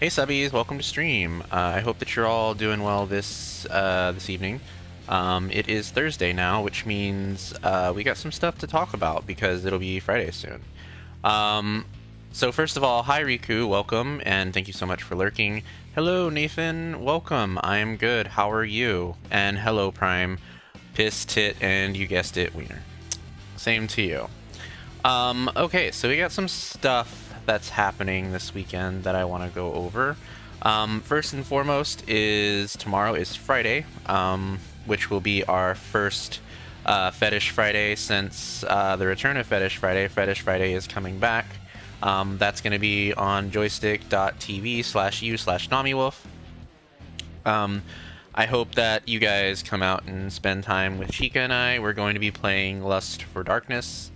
Hey subbies, welcome to stream. Uh, I hope that you're all doing well this uh, this evening. Um, it is Thursday now, which means uh, we got some stuff to talk about because it'll be Friday soon. Um, so first of all, hi Riku, welcome, and thank you so much for lurking. Hello Nathan, welcome. I am good. How are you? And hello Prime, piss tit, and you guessed it, Wiener. Same to you. Um, okay, so we got some stuff that's happening this weekend that I want to go over. Um, first and foremost is tomorrow is Friday, um, which will be our first uh, Fetish Friday since uh, the return of Fetish Friday. Fetish Friday is coming back. Um, that's going to be on joystick.tv slash u slash domiwoof. Um, I hope that you guys come out and spend time with Chica and I. We're going to be playing Lust for Darkness,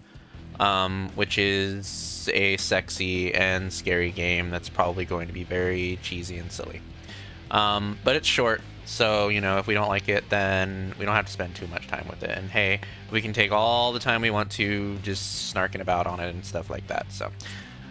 um, which is a sexy and scary game that's probably going to be very cheesy and silly. Um, but it's short, so you know if we don't like it, then we don't have to spend too much time with it. And hey, we can take all the time we want to just snarking about on it and stuff like that. So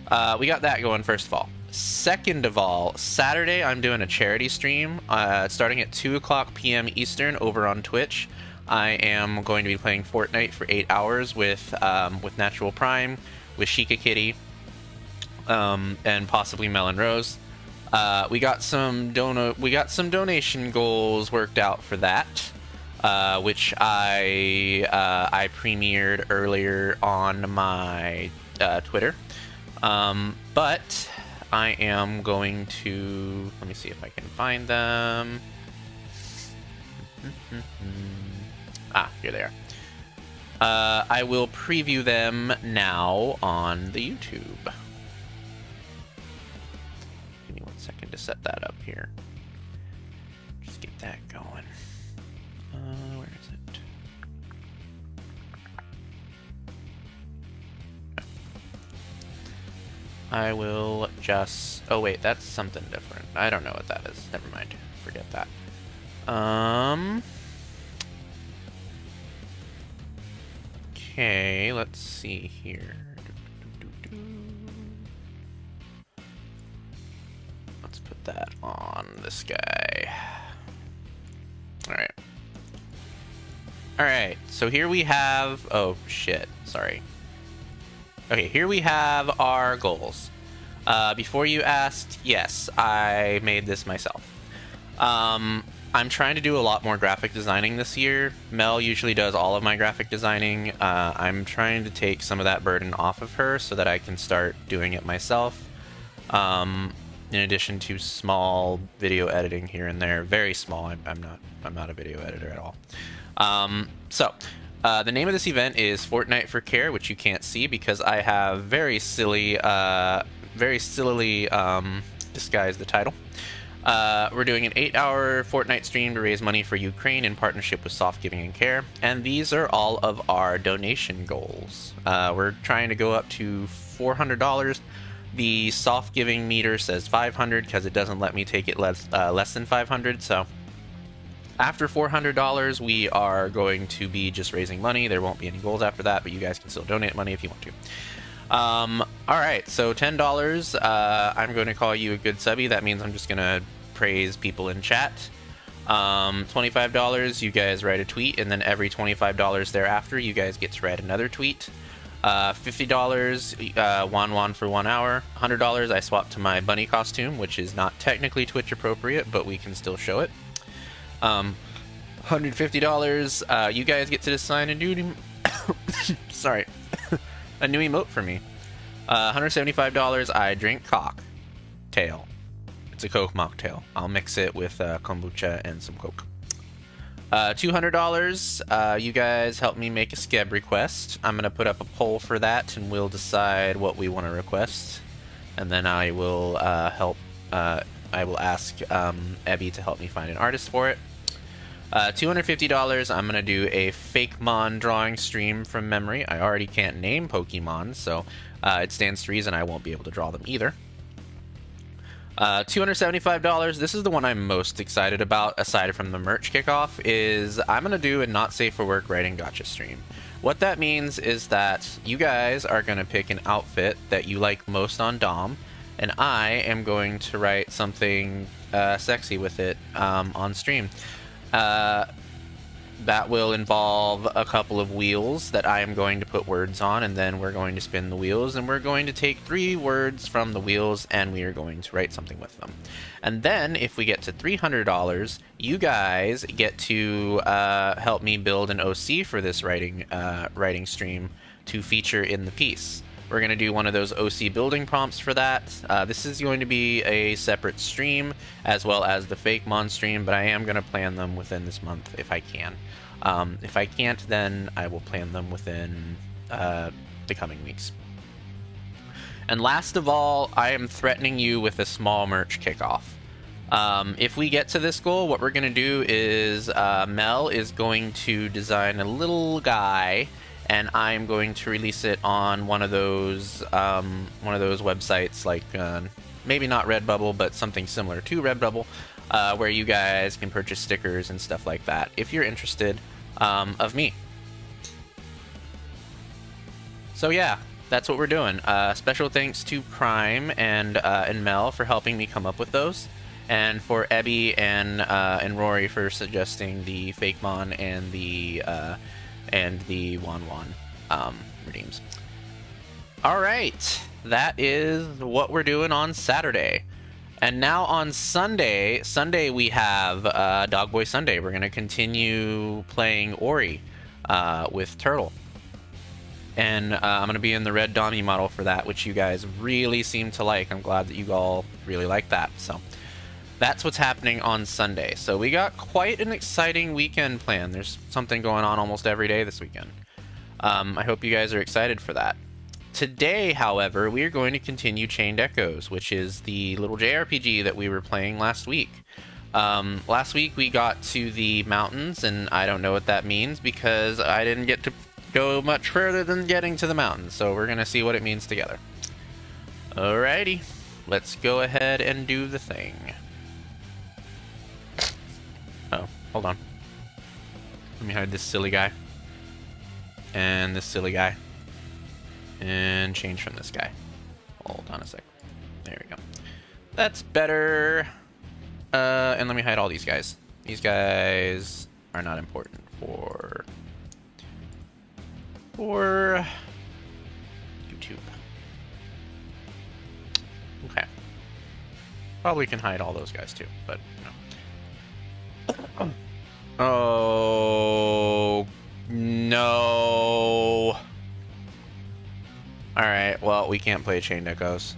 uh, we got that going first of all. Second of all, Saturday I'm doing a charity stream uh, starting at 2 o'clock p.m. Eastern over on Twitch. I am going to be playing Fortnite for eight hours with um, with Natural Prime with Sheikah Kitty, um, and possibly Melon Rose. Uh, we got some dono we got some donation goals worked out for that, uh, which I uh, I premiered earlier on my uh, Twitter. Um, but I am going to let me see if I can find them. ah, here they are. Uh, I will preview them now on the YouTube. Give me one second to set that up here. Just get that going. Uh, where is it? I will just... Oh, wait, that's something different. I don't know what that is. Never mind. Forget that. Um... Okay, let's see here. Let's put that on this guy. Alright. Alright, so here we have... Oh, shit. Sorry. Okay, here we have our goals. Uh, before you asked, yes, I made this myself. Um, I'm trying to do a lot more graphic designing this year. Mel usually does all of my graphic designing. Uh, I'm trying to take some of that burden off of her so that I can start doing it myself. Um, in addition to small video editing here and there, very small. I'm, I'm not. I'm not a video editor at all. Um, so, uh, the name of this event is Fortnite for Care, which you can't see because I have very silly, uh, very sillily um, disguised the title. Uh, we're doing an eight hour Fortnite stream to raise money for Ukraine in partnership with Soft Giving and Care. And these are all of our donation goals. Uh, we're trying to go up to $400. The soft giving meter says 500 because it doesn't let me take it less, uh, less than 500. So after $400, we are going to be just raising money. There won't be any goals after that, but you guys can still donate money if you want to. Um, all right, so ten dollars. Uh, I'm going to call you a good subby. That means I'm just gonna praise people in chat. Um, twenty-five dollars. You guys write a tweet, and then every twenty-five dollars thereafter, you guys get to write another tweet. Uh, fifty dollars. Uh, one one for one hour. Hundred dollars. I swap to my bunny costume, which is not technically Twitch appropriate, but we can still show it. Um, $150. Uh, you guys get to design a new... Sorry a new emote for me. Uh, $175, I drink cock. Tail. It's a Coke mocktail. I'll mix it with uh, kombucha and some Coke. Uh, $200, uh, you guys help me make a skeb request. I'm going to put up a poll for that and we'll decide what we want to request. And then I will uh, help, uh, I will ask um, Ebby to help me find an artist for it. Uh, $250, I'm going to do a fake Mon drawing stream from memory. I already can't name Pokemon, so uh, it stands to reason I won't be able to draw them either. Uh, $275, this is the one I'm most excited about, aside from the merch kickoff, is I'm going to do a not safe for work writing gacha stream. What that means is that you guys are going to pick an outfit that you like most on Dom, and I am going to write something uh, sexy with it um, on stream. Uh, that will involve a couple of wheels that I am going to put words on, and then we're going to spin the wheels, and we're going to take three words from the wheels, and we are going to write something with them. And then, if we get to $300, you guys get to uh, help me build an OC for this writing uh, writing stream to feature in the piece. We're going to do one of those OC building prompts for that. Uh, this is going to be a separate stream as well as the fake mon stream, but I am going to plan them within this month if I can. Um, if I can't, then I will plan them within uh, the coming weeks. And last of all, I am threatening you with a small merch kickoff. Um, if we get to this goal, what we're going to do is uh, Mel is going to design a little guy and I'm going to release it on one of those um, one of those websites like uh, maybe not Redbubble, but something similar to Redbubble, uh, where you guys can purchase stickers and stuff like that if you're interested um, of me. So yeah, that's what we're doing. Uh, special thanks to Prime and uh, and Mel for helping me come up with those, and for Ebby and uh, and Rory for suggesting the Fake Mon and the uh, and the Wan Wan um, redeems. All right, that is what we're doing on Saturday. And now on Sunday, Sunday we have uh, Dogboy Sunday. We're going to continue playing Ori uh, with Turtle. And uh, I'm going to be in the red Donnie model for that, which you guys really seem to like. I'm glad that you all really like that. So that's what's happening on Sunday. So we got quite an exciting weekend plan. There's something going on almost every day this weekend. Um, I hope you guys are excited for that. Today, however, we are going to continue Chained Echoes, which is the little JRPG that we were playing last week. Um, last week we got to the mountains, and I don't know what that means because I didn't get to go much further than getting to the mountains, so we're going to see what it means together. Alrighty, let's go ahead and do the thing. Hold on. Let me hide this silly guy. And this silly guy. And change from this guy. Hold on a sec. There we go. That's better. Uh, and let me hide all these guys. These guys are not important for... For... YouTube. Okay. Probably can hide all those guys too, but, know. Oh, no. Alright, well, we can't play Chain Echoes.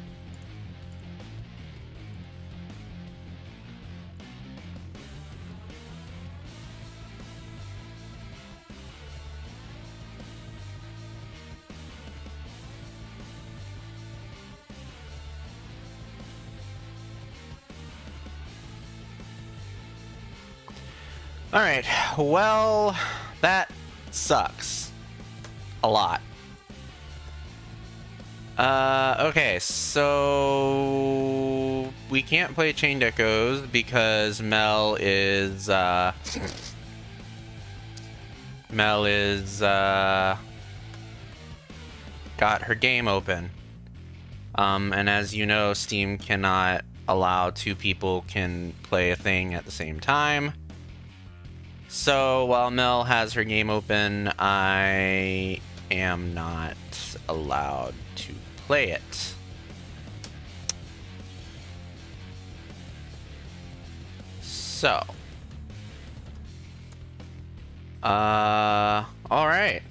Alright, well, that sucks. A lot. Uh, okay, so we can't play Chained Echoes because Mel is, uh, Mel is, uh, got her game open. Um, and as you know, Steam cannot allow two people can play a thing at the same time. So while Mel has her game open, I am not allowed to play it. So. Uh, alright.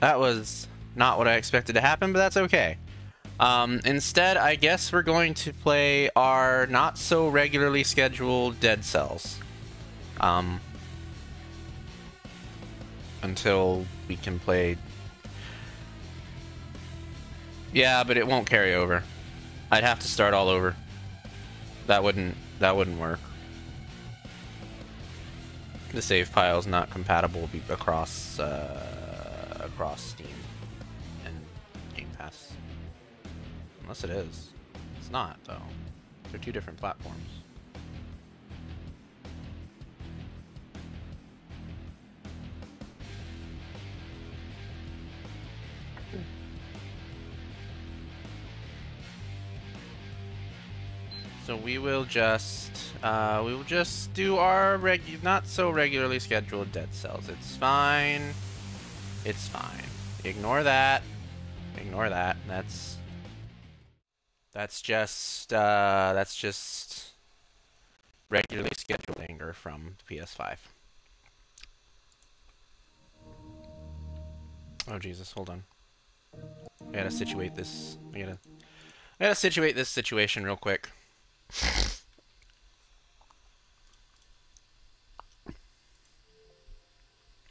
That was not what I expected to happen, but that's okay. Um, instead, I guess we're going to play our not so regularly scheduled Dead Cells um, until we can play. Yeah, but it won't carry over. I'd have to start all over. That wouldn't that wouldn't work. The save file is not compatible across uh, across Steam and Game Pass, unless it is. It's not though. They're two different platforms. So we will just uh, we will just do our regu not so regularly scheduled dead cells. It's fine. It's fine. Ignore that. Ignore that. That's that's just uh, that's just regularly scheduled anger from the PS5. Oh Jesus, hold on. I gotta situate this. I gotta I gotta situate this situation real quick.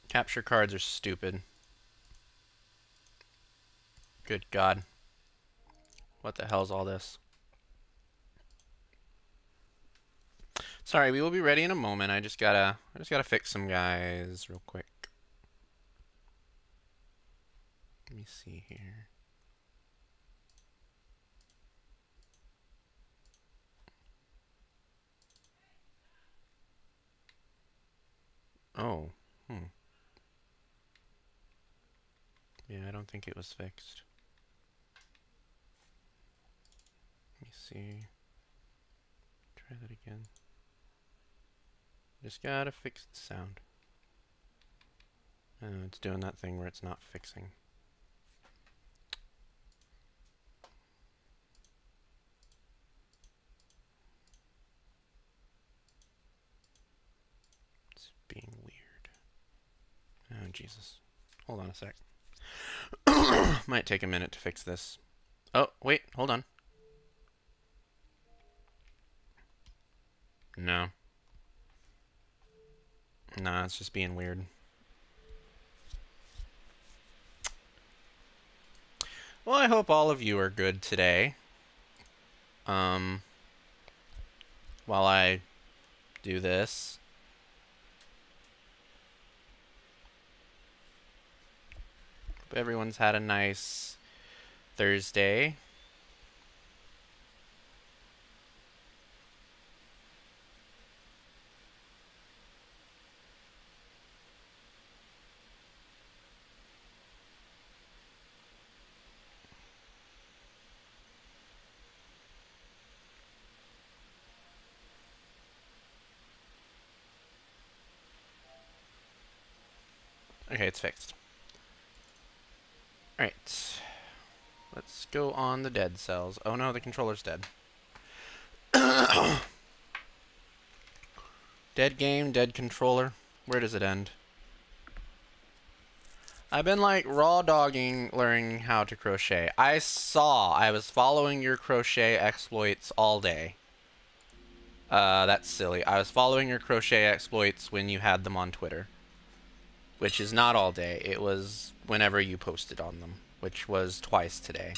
Capture cards are stupid. Good God. What the hell's all this? Sorry, we will be ready in a moment. I just gotta I just gotta fix some guys real quick. Let me see here. Oh, hmm. Yeah, I don't think it was fixed. Let me see. Try that again. Just gotta fix the sound. Oh, it's doing that thing where it's not fixing. being weird. Oh, Jesus. Hold on a sec. Might take a minute to fix this. Oh, wait, hold on. No. Nah, it's just being weird. Well, I hope all of you are good today. Um, while I do this. Hope everyone's had a nice Thursday. Okay, it's fixed. Alright. Let's go on the dead cells. Oh no, the controller's dead. dead game, dead controller. Where does it end? I've been like raw dogging learning how to crochet. I saw, I was following your crochet exploits all day. Uh, that's silly. I was following your crochet exploits when you had them on Twitter which is not all day. It was whenever you posted on them, which was twice today.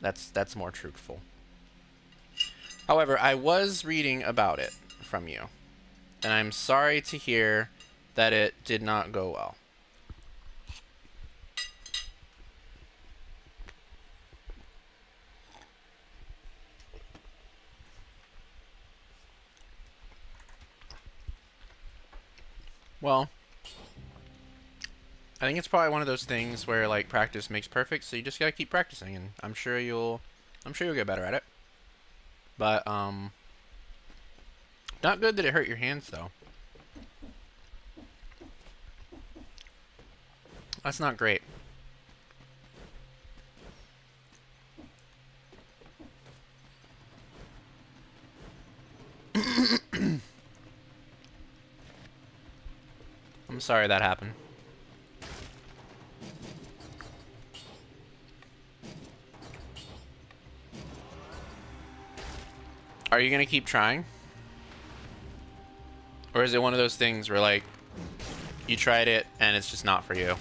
That's that's more truthful. However, I was reading about it from you, and I'm sorry to hear that it did not go well. Well, I think it's probably one of those things where like practice makes perfect, so you just gotta keep practicing, and I'm sure you'll, I'm sure you'll get better at it. But um, not good that it hurt your hands though. That's not great. I'm sorry that happened. Are you gonna keep trying? Or is it one of those things where like you tried it and it's just not for you?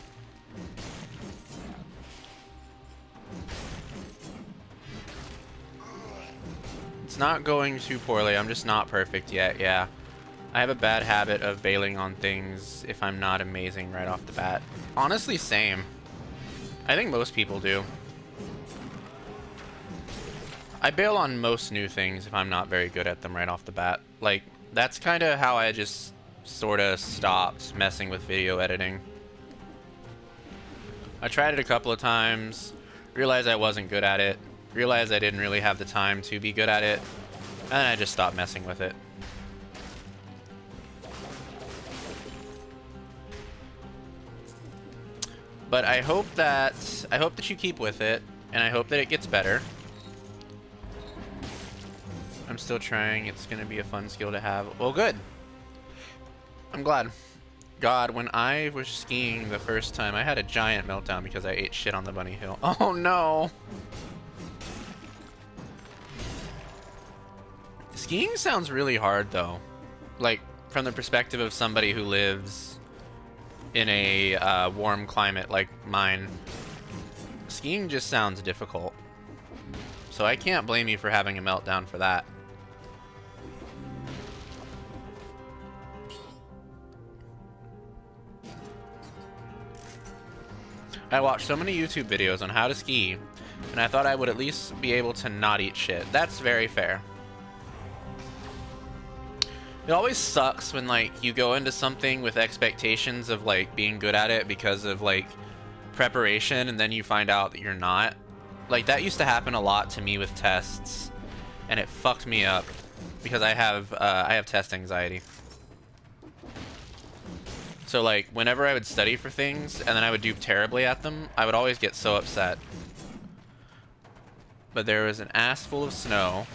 It's not going too poorly. I'm just not perfect yet, yeah. I have a bad habit of bailing on things if I'm not amazing right off the bat. Honestly, same. I think most people do. I bail on most new things if I'm not very good at them right off the bat. Like, that's kind of how I just sort of stopped messing with video editing. I tried it a couple of times, realized I wasn't good at it, realized I didn't really have the time to be good at it, And I just stopped messing with it. But I hope that I hope that you keep with it, and I hope that it gets better. I'm still trying. It's gonna be a fun skill to have. Well, good. I'm glad. God, when I was skiing the first time, I had a giant meltdown because I ate shit on the bunny hill. Oh no! Skiing sounds really hard though. Like, from the perspective of somebody who lives in a uh, warm climate like mine, skiing just sounds difficult. So I can't blame you for having a meltdown for that. I watched so many YouTube videos on how to ski, and I thought I would at least be able to not eat shit. That's very fair. It always sucks when, like, you go into something with expectations of, like, being good at it because of, like, preparation, and then you find out that you're not. Like, that used to happen a lot to me with tests, and it fucked me up because I have, uh, I have test anxiety. So like, whenever I would study for things, and then I would do terribly at them, I would always get so upset. But there was an ass full of snow,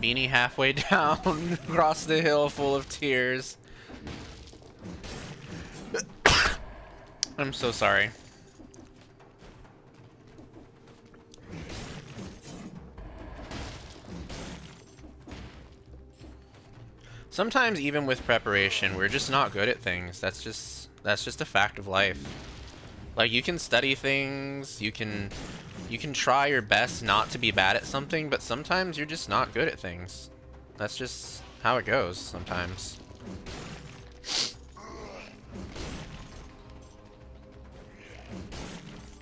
beanie halfway down, across the hill full of tears. I'm so sorry. Sometimes even with preparation, we're just not good at things. That's just that's just a fact of life. Like, you can study things, you can... You can try your best not to be bad at something, but sometimes you're just not good at things. That's just how it goes sometimes.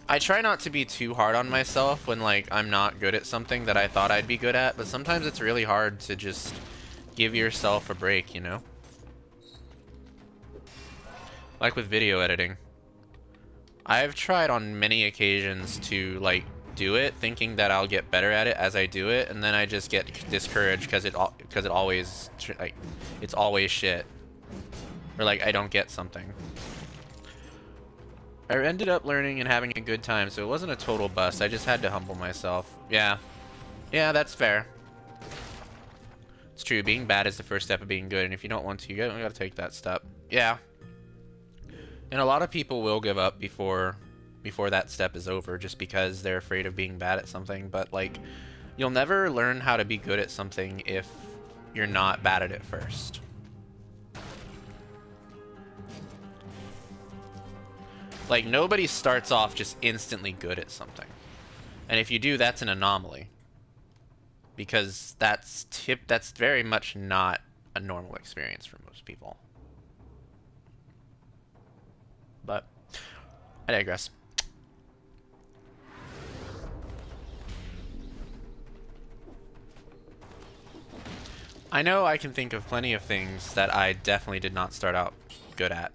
I try not to be too hard on myself when, like, I'm not good at something that I thought I'd be good at, but sometimes it's really hard to just give yourself a break, you know? like with video editing. I've tried on many occasions to like do it thinking that I'll get better at it as I do it and then I just get discouraged because it because it always like it's always shit or like I don't get something. I ended up learning and having a good time so it wasn't a total bust I just had to humble myself. Yeah. Yeah, that's fair. It's true, being bad is the first step of being good and if you don't want to, you gotta take that step. Yeah, and a lot of people will give up before before that step is over just because they're afraid of being bad at something, but like you'll never learn how to be good at something if you're not bad at it first. Like nobody starts off just instantly good at something. And if you do, that's an anomaly. Because that's tip that's very much not a normal experience for most people. But I digress. I know I can think of plenty of things that I definitely did not start out good at.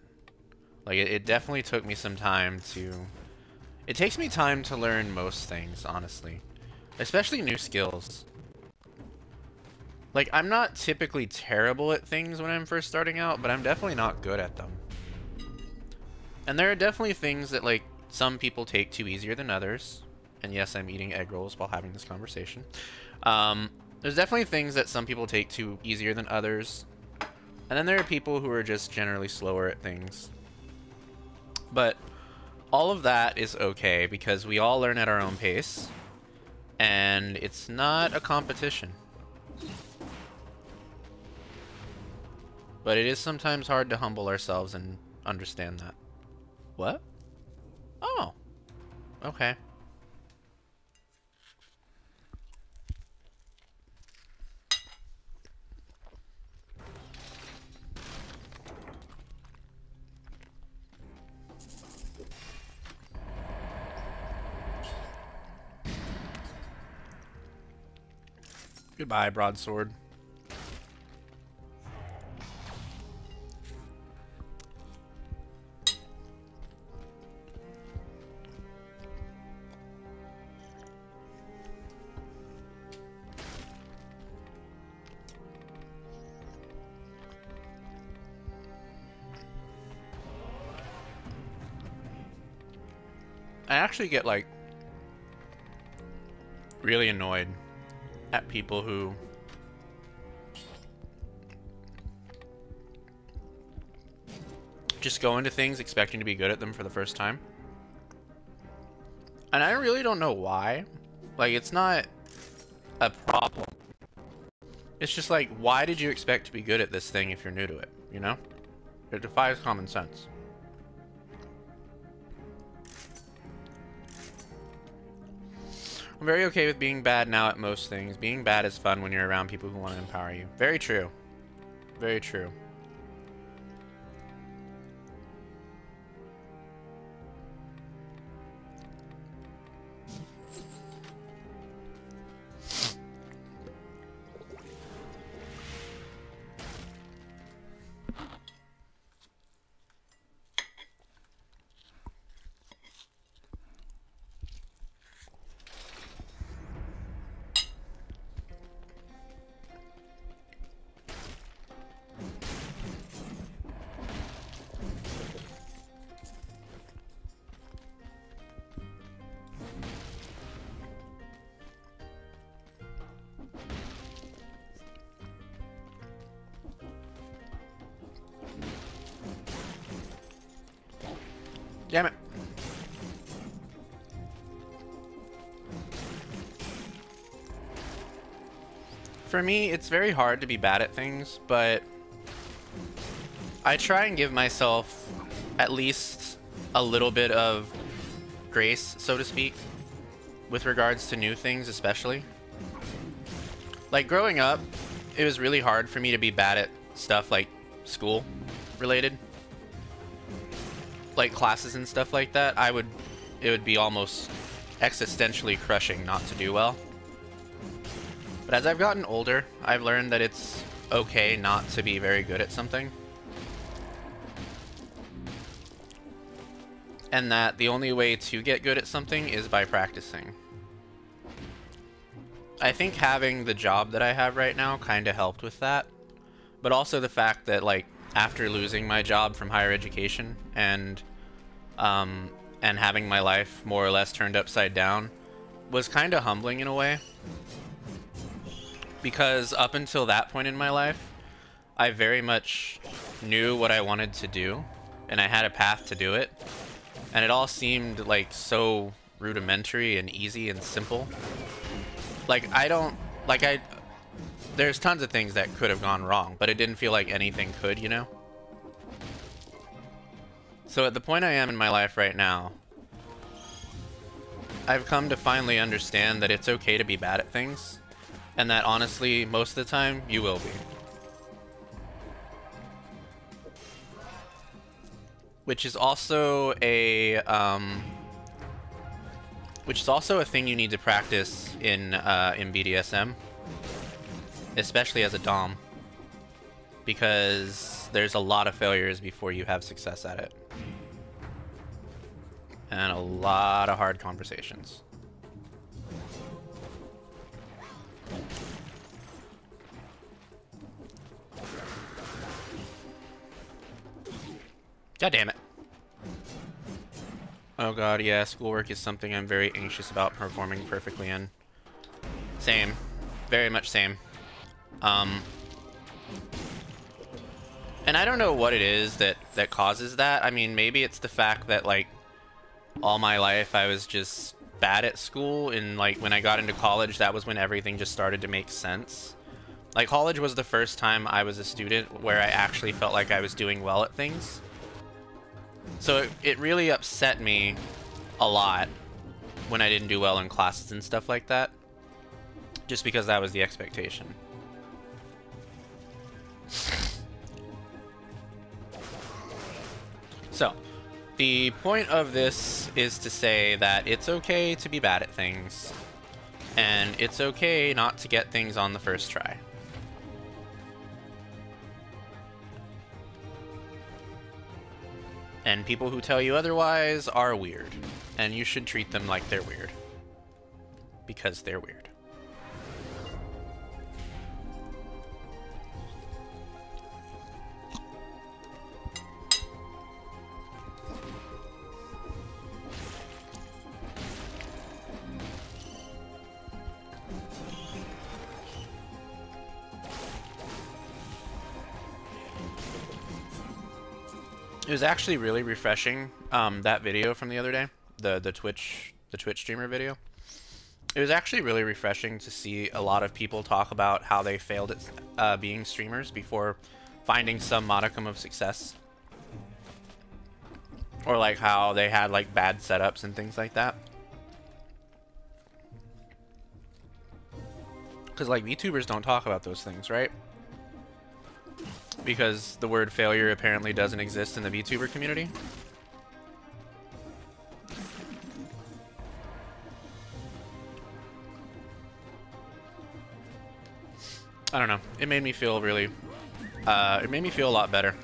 Like, it, it, definitely took me some time to... It takes me time to learn most things, honestly. Especially new skills. Like, I'm not typically terrible at things when I'm first starting out, but I'm definitely not good at them. And there are definitely things that, like, some people take too easier than others. And yes, I'm eating egg rolls while having this conversation. Um, there's definitely things that some people take too easier than others. And then there are people who are just generally slower at things. But all of that is okay because we all learn at our own pace. And it's not a competition. But it is sometimes hard to humble ourselves and understand that. What? Oh. Okay. Goodbye, broadsword. Actually get like really annoyed at people who just go into things expecting to be good at them for the first time. And I really don't know why. Like, it's not a problem. It's just like, why did you expect to be good at this thing if you're new to it, you know? It defies common sense. I'm very okay with being bad now at most things. Being bad is fun when you're around people who want to empower you. Very true. Very true. For me, it's very hard to be bad at things, but I try and give myself at least a little bit of grace, so to speak, with regards to new things especially. Like growing up, it was really hard for me to be bad at stuff like school related like classes and stuff like that, I would it would be almost existentially crushing not to do well. But as I've gotten older, I've learned that it's okay not to be very good at something. And that the only way to get good at something is by practicing. I think having the job that I have right now kind of helped with that. But also the fact that, like, after losing my job from higher education and um, and having my life more or less turned upside down was kind of humbling in a way. Because up until that point in my life, I very much knew what I wanted to do, and I had a path to do it. And it all seemed like so rudimentary and easy and simple. Like, I don't, like, I, there's tons of things that could have gone wrong, but it didn't feel like anything could, you know? So at the point I am in my life right now, I've come to finally understand that it's okay to be bad at things, and that honestly, most of the time, you will be. Which is also a, um, which is also a thing you need to practice in, uh, in BDSM, especially as a Dom, because there's a lot of failures before you have success at it and a lot of hard conversations. God damn it. Oh god, yeah, schoolwork is something I'm very anxious about performing perfectly in. Same. Very much same. Um, and I don't know what it is that, that causes that. I mean, maybe it's the fact that, like, all my life I was just bad at school and like when I got into college that was when everything just started to make sense. Like college was the first time I was a student where I actually felt like I was doing well at things. So it, it really upset me a lot when I didn't do well in classes and stuff like that. Just because that was the expectation. So, the point of this is to say that it's okay to be bad at things, and it's okay not to get things on the first try. And people who tell you otherwise are weird, and you should treat them like they're weird. Because they're weird. It was actually really refreshing. Um, that video from the other day, the the Twitch the Twitch streamer video. It was actually really refreshing to see a lot of people talk about how they failed at uh, being streamers before finding some modicum of success. Or like how they had like bad setups and things like that. Because like VTubers don't talk about those things, right? Because the word failure apparently doesn't exist in the VTuber community. I don't know. It made me feel really... Uh, it made me feel a lot better.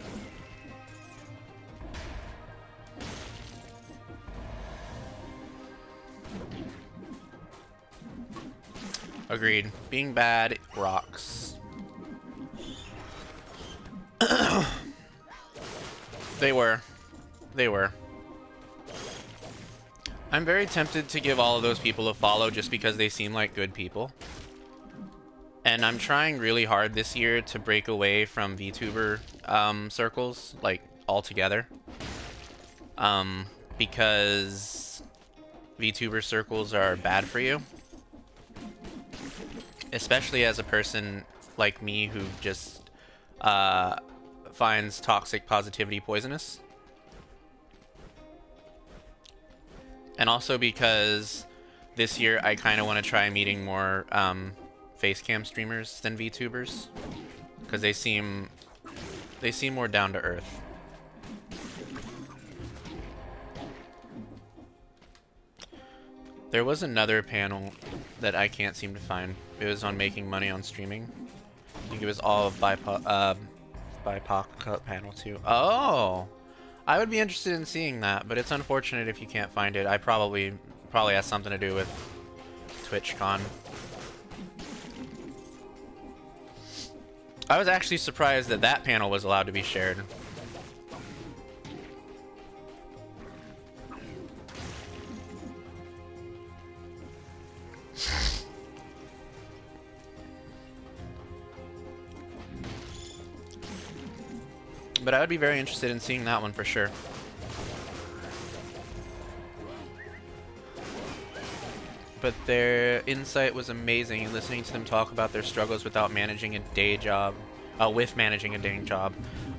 Agreed. Being bad rocks. they were. They were. I'm very tempted to give all of those people a follow just because they seem like good people. And I'm trying really hard this year to break away from VTuber um, circles, like, altogether. Um, because VTuber circles are bad for you. Especially as a person like me who just uh, finds toxic positivity poisonous. And also because this year I kind of want to try meeting more um, facecam streamers than VTubers because they seem they seem more down to earth. There was another panel that I can't seem to find. It was on making money on streaming. I think it was all BIPOC, uh, BIPOC panel too. Oh! I would be interested in seeing that, but it's unfortunate if you can't find it. I probably probably has something to do with TwitchCon. I was actually surprised that that panel was allowed to be shared. but I would be very interested in seeing that one for sure. but their insight was amazing. Listening to them talk about their struggles without managing a day job, uh, with managing a day job,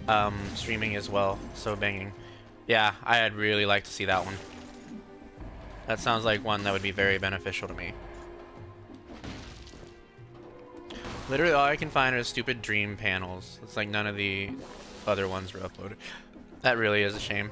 um, streaming as well. So banging. Yeah, I'd really like to see that one. That sounds like one that would be very beneficial to me. Literally all I can find are stupid dream panels. It's like none of the other ones were uploaded. That really is a shame.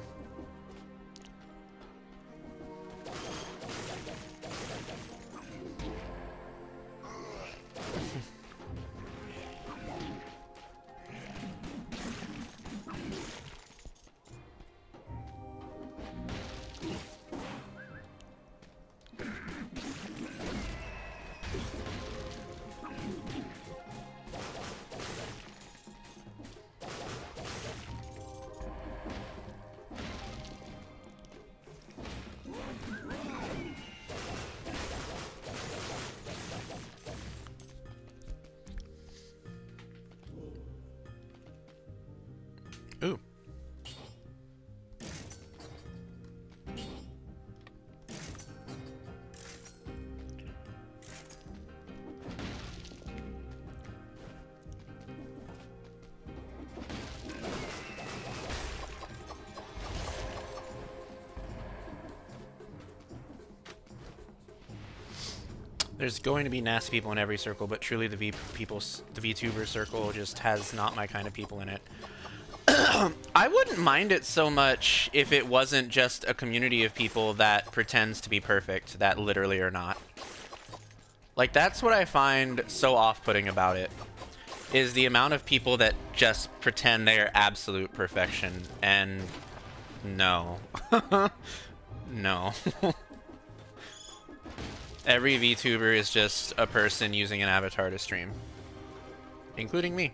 There's going to be nasty people in every circle, but truly the V people, the VTuber circle just has not my kind of people in it. I wouldn't mind it so much if it wasn't just a community of people that pretends to be perfect, that literally are not. Like, that's what I find so off-putting about it, is the amount of people that just pretend they are absolute perfection, and no. no. Every VTuber is just a person using an avatar to stream. Including me.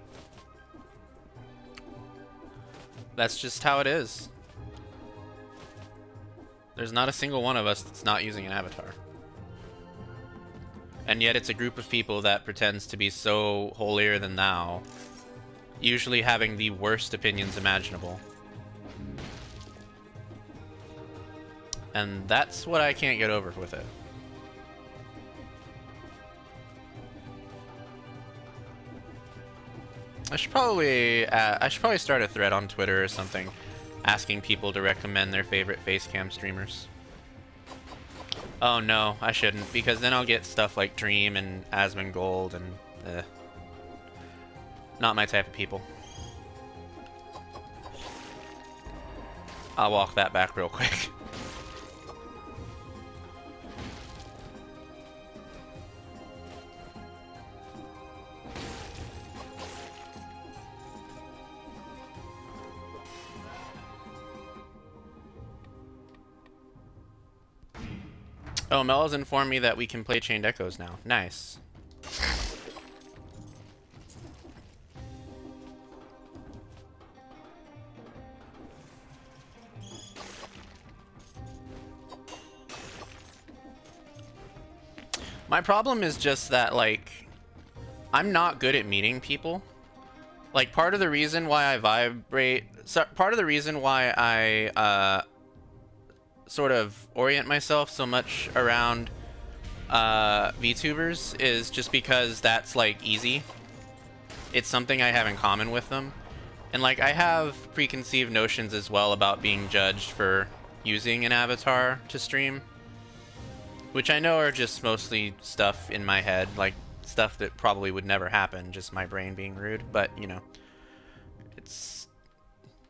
That's just how it is. There's not a single one of us that's not using an avatar. And yet it's a group of people that pretends to be so holier than thou, usually having the worst opinions imaginable. And that's what I can't get over with it. I should probably uh, I should probably start a thread on Twitter or something, asking people to recommend their favorite facecam streamers. Oh no, I shouldn't, because then I'll get stuff like Dream and Asmongold and uh, not my type of people. I'll walk that back real quick. Oh, Mel has informed me that we can play Chained Echoes now. Nice. My problem is just that, like, I'm not good at meeting people. Like, part of the reason why I vibrate... So, part of the reason why I, uh, sort of orient myself so much around uh, VTubers is just because that's like easy. It's something I have in common with them. And like I have preconceived notions as well about being judged for using an avatar to stream. Which I know are just mostly stuff in my head, like stuff that probably would never happen, just my brain being rude, but you know. It's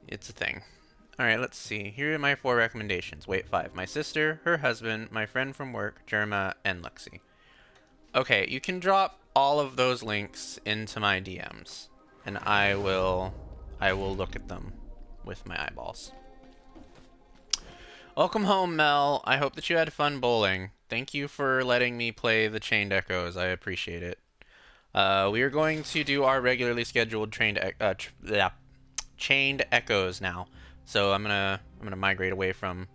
it's a thing. Alright, let's see. Here are my four recommendations. Wait, five. My sister, her husband, my friend from work, Jerma, and Lexi. Okay, you can drop all of those links into my DMs, and I will, I will look at them with my eyeballs. Welcome home, Mel. I hope that you had fun bowling. Thank you for letting me play the Chained Echoes. I appreciate it. Uh, we are going to do our regularly scheduled trained e uh, tr yeah, Chained Echoes now. So I'm gonna I'm gonna migrate away from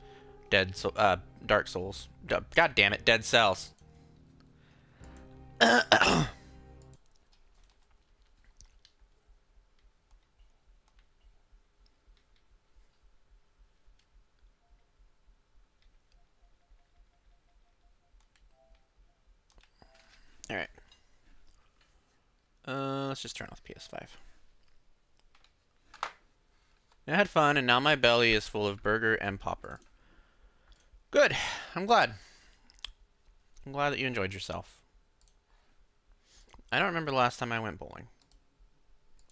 Dead so uh, Dark Souls. God damn it, Dead Cells. All right. Uh, let's just turn off PS5. I had fun, and now my belly is full of burger and popper. Good. I'm glad. I'm glad that you enjoyed yourself. I don't remember the last time I went bowling.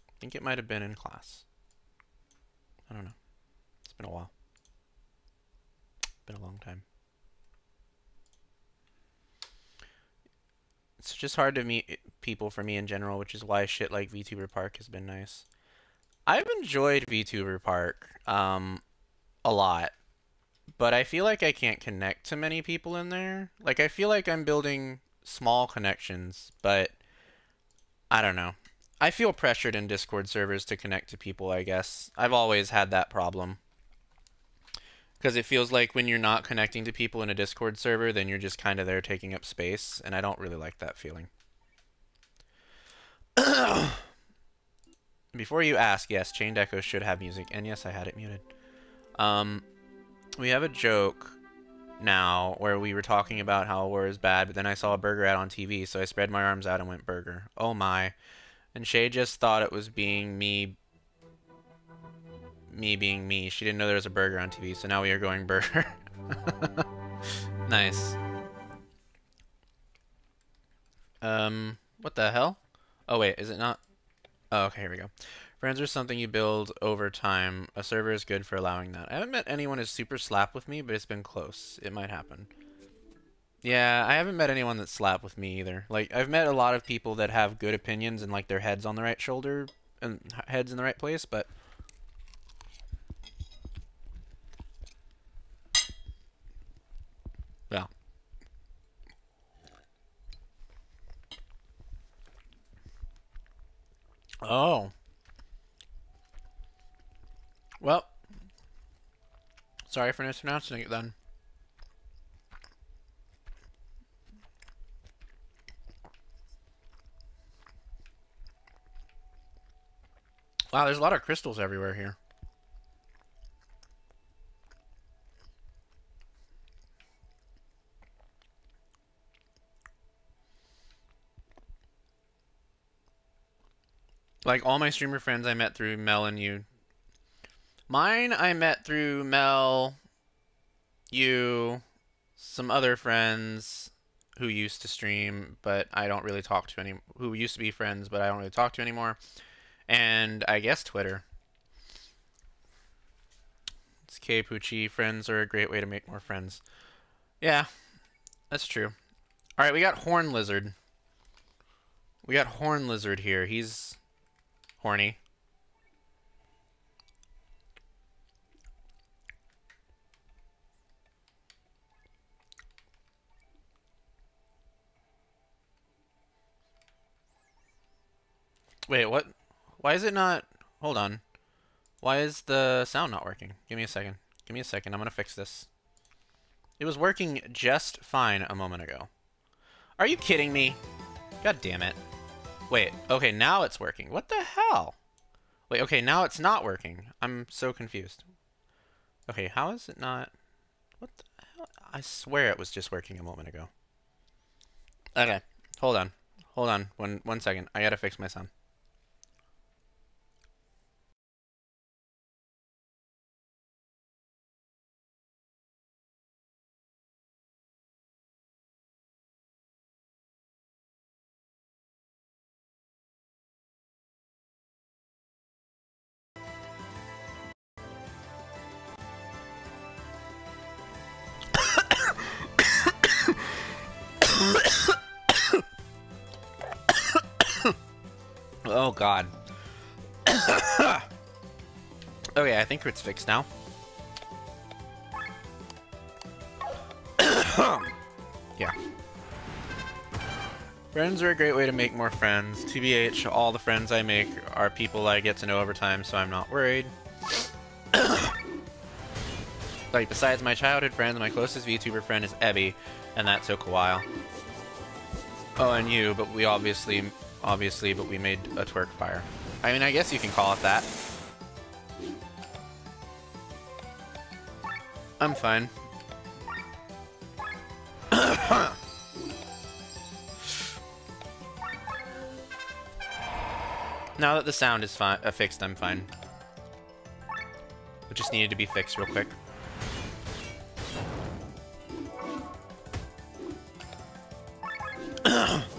I think it might have been in class. I don't know. It's been a while. It's Been a long time. It's just hard to meet people for me in general, which is why shit like VTuber Park has been nice. I've enjoyed VTuber Park um, a lot, but I feel like I can't connect to many people in there. Like, I feel like I'm building small connections, but I don't know. I feel pressured in Discord servers to connect to people, I guess. I've always had that problem. Because it feels like when you're not connecting to people in a Discord server, then you're just kind of there taking up space, and I don't really like that feeling. before you ask, yes, Chained Echoes should have music, and yes, I had it muted. Um, we have a joke now where we were talking about how war is bad, but then I saw a burger ad on TV, so I spread my arms out and went burger. Oh my. And Shay just thought it was being me me being me. She didn't know there was a burger on TV, so now we are going burger. nice. Um, what the hell? Oh wait, is it not? Oh, okay, here we go. Friends are something you build over time. A server is good for allowing that. I haven't met anyone who's super slap with me, but it's been close. It might happen. Yeah, I haven't met anyone that slap with me either. Like, I've met a lot of people that have good opinions and, like, their head's on the right shoulder and head's in the right place, but... Well. Oh. Well. Sorry for mispronouncing it then. Wow, there's a lot of crystals everywhere here. Like all my streamer friends I met through Mel and you. Mine I met through Mel, you, some other friends who used to stream, but I don't really talk to any who used to be friends, but I don't really talk to anymore. And I guess Twitter. It's K Pucci. Friends are a great way to make more friends. Yeah, that's true. All right, we got Horn Lizard. We got Horn Lizard here. He's horny. Wait, what? Why is it not... Hold on. Why is the sound not working? Give me a second. Give me a second. I'm going to fix this. It was working just fine a moment ago. Are you kidding me? God damn it. Wait, okay, now it's working. What the hell? Wait, okay, now it's not working. I'm so confused. Okay, how is it not... What the hell? I swear it was just working a moment ago. Okay, hold on. Hold on, one, one second. I gotta fix my sound. God. okay, I think it's fixed now. yeah. Friends are a great way to make more friends. TBH, all the friends I make are people I get to know over time, so I'm not worried. like, besides my childhood friends, my closest VTuber friend is Ebby, and that took a while. Oh, and you, but we obviously, obviously, but we made a twerk fire. I mean, I guess you can call it that. I'm fine. now that the sound is uh, fixed, I'm fine. It just needed to be fixed real quick.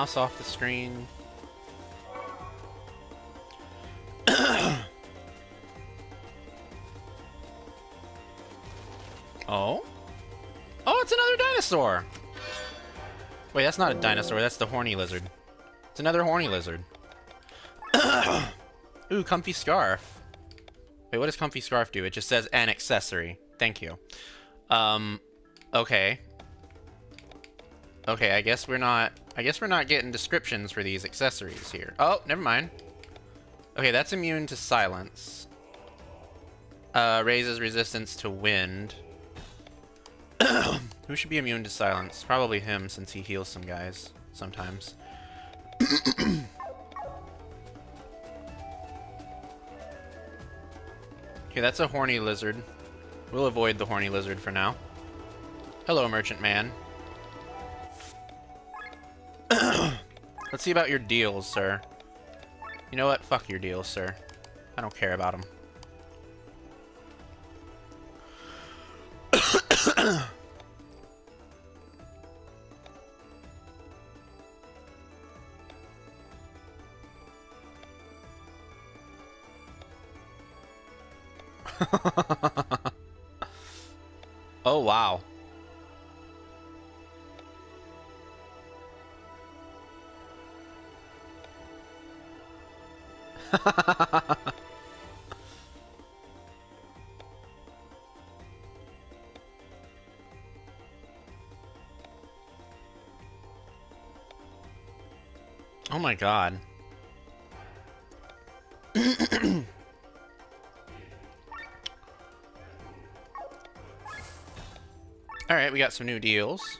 mouse off the screen. oh? Oh, it's another dinosaur! Wait, that's not a dinosaur, that's the horny lizard. It's another horny lizard. Ooh, comfy scarf. Wait, what does comfy scarf do? It just says an accessory. Thank you. Um, Okay. Okay, I guess we're not... I guess we're not getting descriptions for these accessories here. Oh, never mind. Okay, that's immune to silence. Uh, raises resistance to wind. Who should be immune to silence? Probably him, since he heals some guys sometimes. okay, that's a horny lizard. We'll avoid the horny lizard for now. Hello, merchant man. Let's see about your deals, sir. You know what? Fuck your deals, sir. I don't care about them. oh, wow. oh my god. Alright, we got some new deals.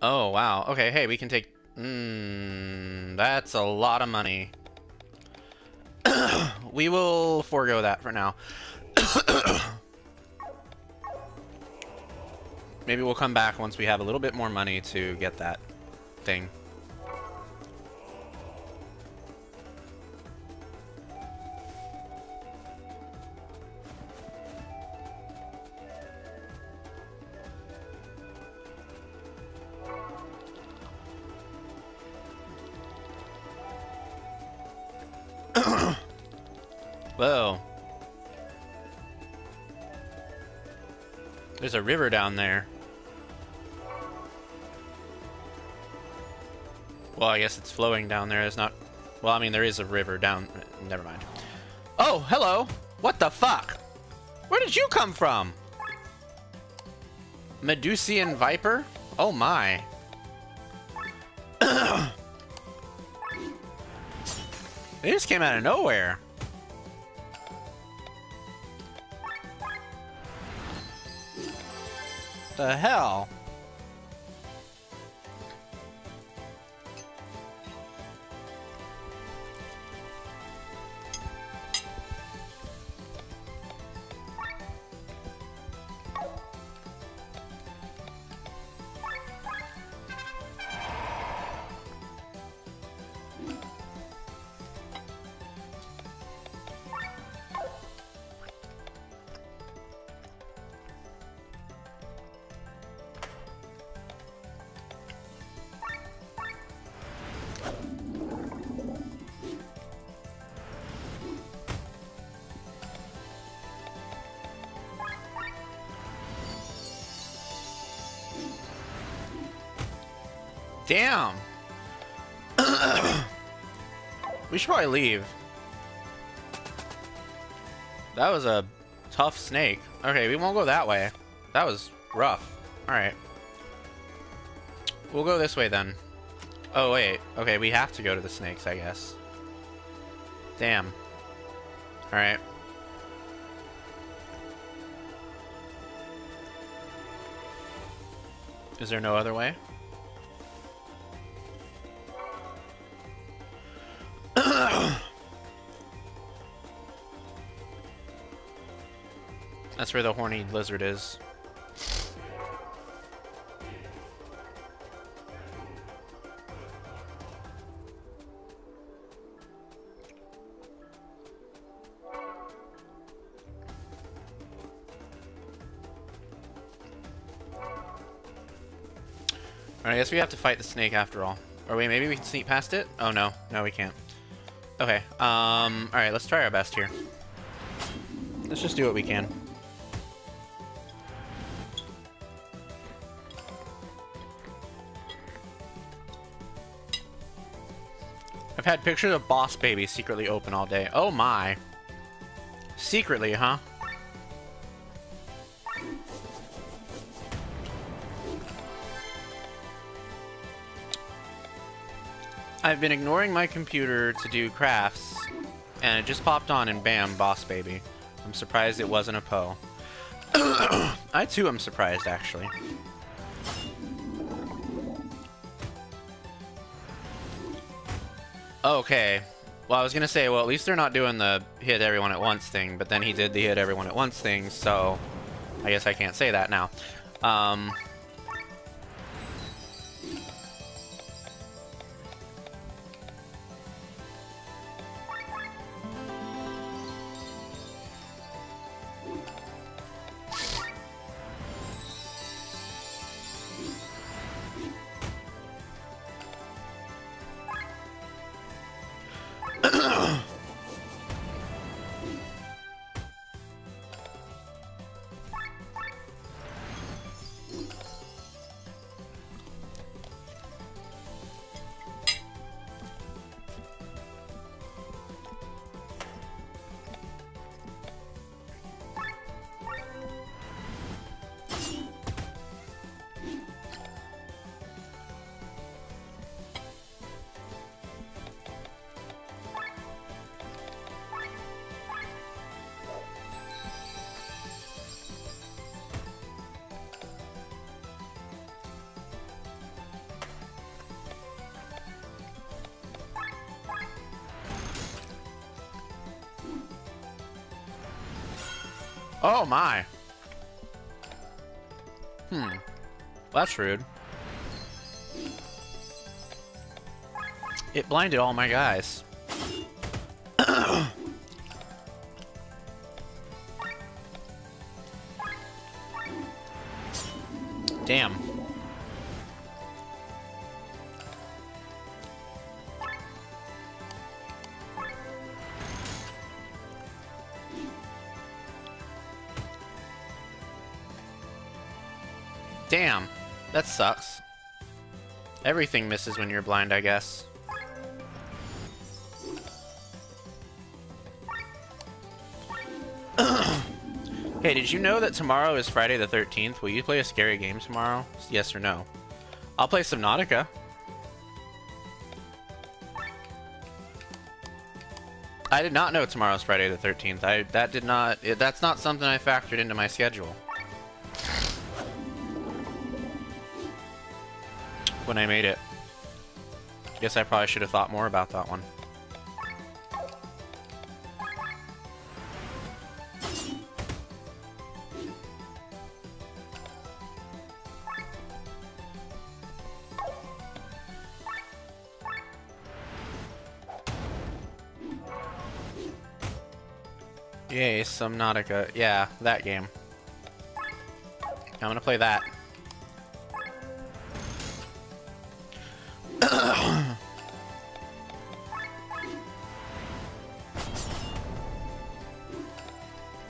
Oh, wow. Okay, hey, we can take... Mmm, that's a lot of money we will forego that for now. Maybe we'll come back once we have a little bit more money to get that thing. Whoa. There's a river down there. Well, I guess it's flowing down there. It's not... Well, I mean, there is a river down... Never mind. Oh, hello! What the fuck? Where did you come from? Medusian Viper? Oh my. they just came out of nowhere. The hell? Should probably leave. That was a tough snake. Okay, we won't go that way. That was rough. Alright. We'll go this way then. Oh, wait. Okay, we have to go to the snakes, I guess. Damn. Alright. Is there no other way? Where the horny lizard is. Alright, I guess we have to fight the snake after all. Or wait, maybe we can sneak past it? Oh no, no we can't. Okay, um, alright, let's try our best here. Let's just do what we can. I've had pictures of Boss Baby secretly open all day. Oh my. Secretly, huh? I've been ignoring my computer to do crafts, and it just popped on and bam, Boss Baby. I'm surprised it wasn't a Poe. I too am surprised, actually. Okay. Well, I was gonna say, well, at least they're not doing the hit everyone at once thing, but then he did the hit everyone at once thing, so I guess I can't say that now. Um, Oh my. Hmm. Well, that's rude. It blinded all my guys. Everything misses when you're blind, I guess. hey, did you know that tomorrow is Friday the 13th? Will you play a scary game tomorrow? Yes or no? I'll play Subnautica. I did not know tomorrow's Friday the 13th. I that did not that's not something I factored into my schedule. When I made it. Guess I probably should have thought more about that one. Yay, Subnautica. Yeah, that game. I'm gonna play that.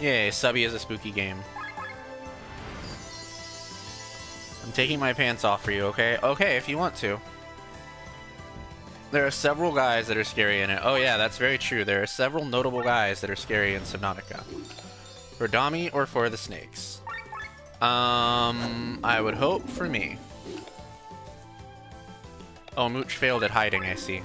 Yay, Subby is a spooky game. I'm taking my pants off for you, okay? Okay, if you want to. There are several guys that are scary in it. Oh yeah, that's very true. There are several notable guys that are scary in Subnautica. For Domi or for the snakes? Um, I would hope for me. Oh, Mooch failed at hiding, I see.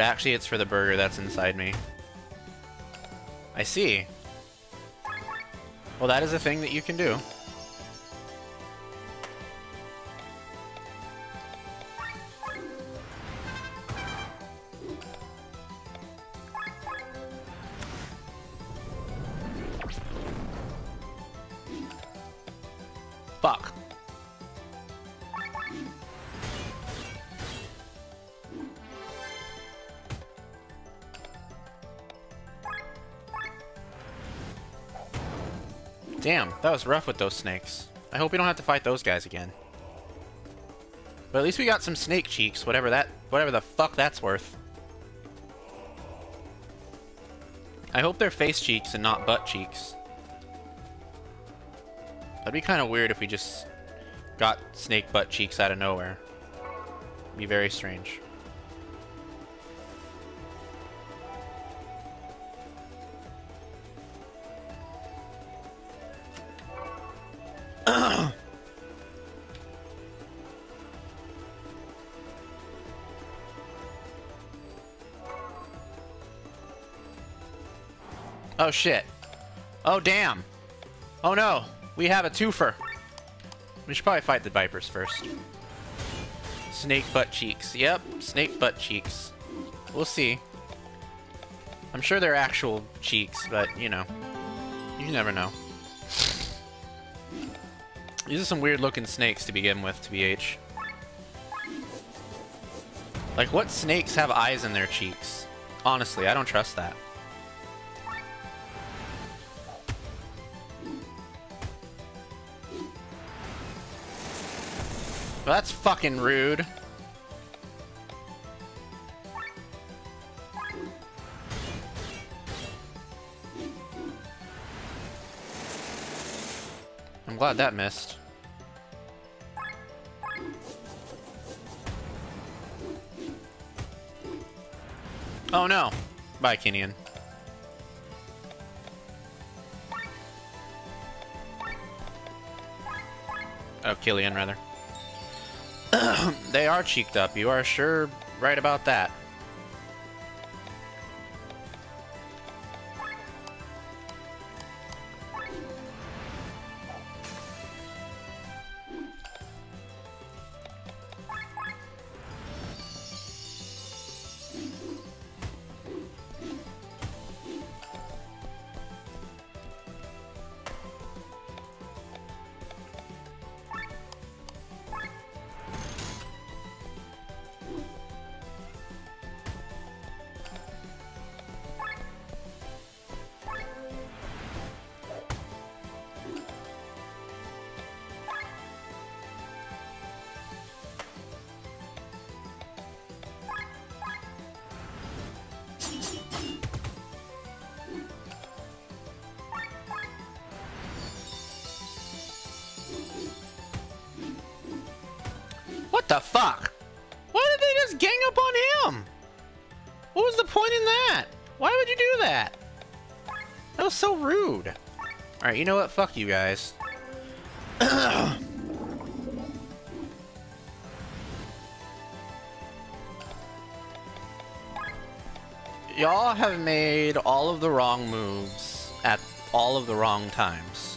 Actually, it's for the burger that's inside me. I see. Well, that is a thing that you can do. That was rough with those snakes. I hope we don't have to fight those guys again. But at least we got some snake cheeks, whatever that whatever the fuck that's worth. I hope they're face cheeks and not butt cheeks. That'd be kind of weird if we just got snake butt cheeks out of nowhere. be very strange. Oh shit. Oh damn. Oh no. We have a twofer. We should probably fight the Vipers first. Snake butt cheeks. Yep, snake butt cheeks. We'll see. I'm sure they're actual cheeks, but, you know. You never know. These are some weird looking snakes to begin with, to BH. Like, what snakes have eyes in their cheeks? Honestly, I don't trust that. Fucking rude. I'm glad that missed. Oh no! Bye, Kinian. Oh, Kylian, rather. They are cheeked up. You are sure right about that. You know what? Fuck you guys. Y'all have made all of the wrong moves at all of the wrong times.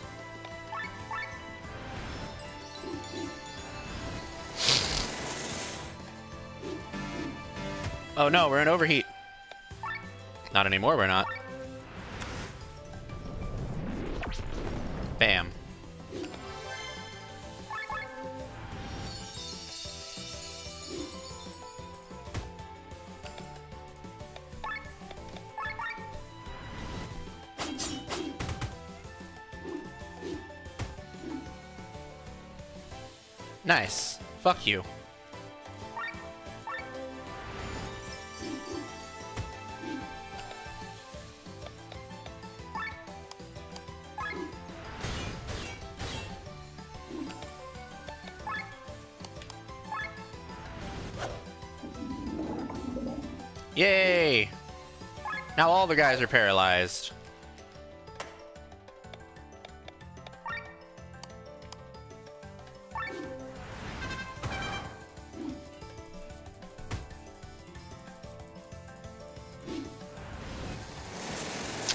Oh no, we're in overheat. Not anymore, we're not. Yay! Now all the guys are paralyzed.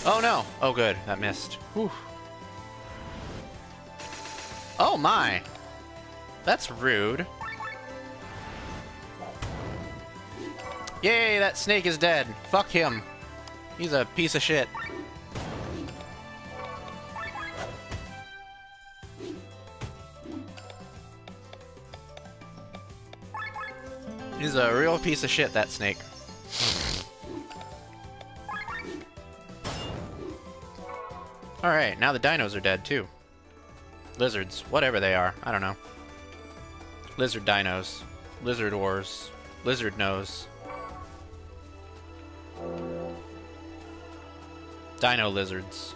Oh no! Oh good, that missed. Whew. Oh my! That's rude. Yay, that snake is dead. Fuck him. He's a piece of shit. He's a real piece of shit, that snake. Alright, now the dinos are dead, too. Lizards, whatever they are. I don't know. Lizard dinos. Lizard ores. Lizard nose. Dino lizards.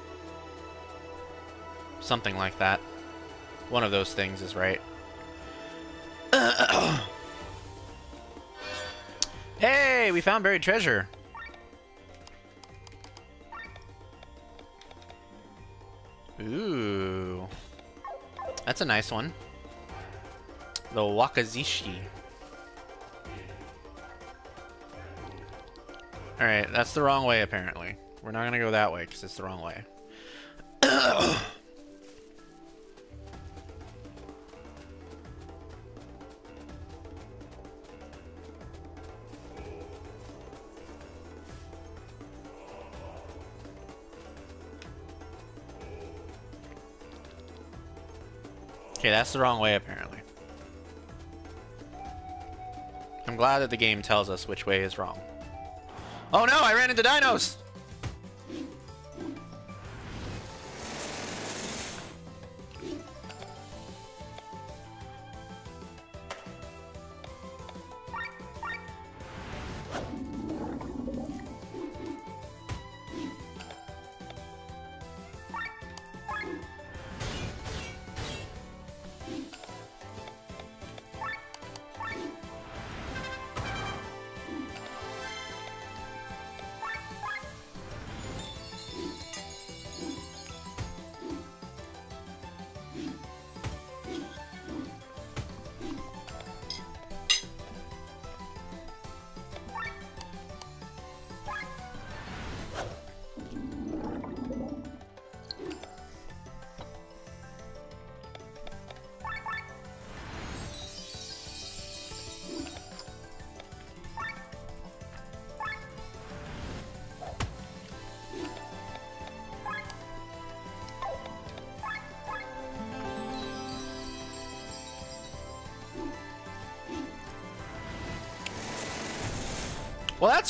Something like that. One of those things is right. hey, we found buried treasure. Ooh. That's a nice one. The Wakizashi. Alright, that's the wrong way, apparently. We're not gonna go that way, because it's the wrong way. Okay, that's the wrong way, apparently. I'm glad that the game tells us which way is wrong. Oh no, I ran into dinos!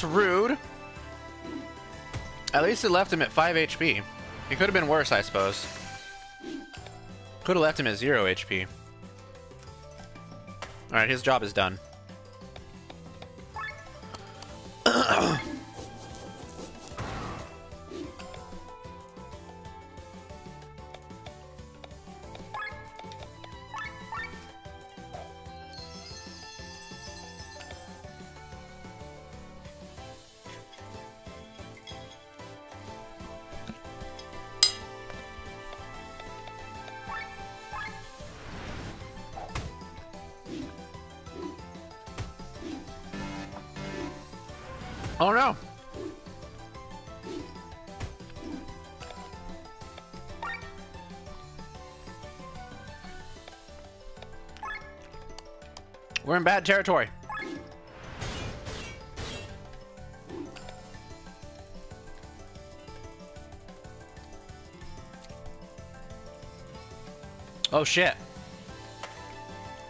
Rude. At least it left him at 5 HP. It could have been worse, I suppose. Could have left him at 0 HP. Alright, his job is done. Bad territory. Oh shit.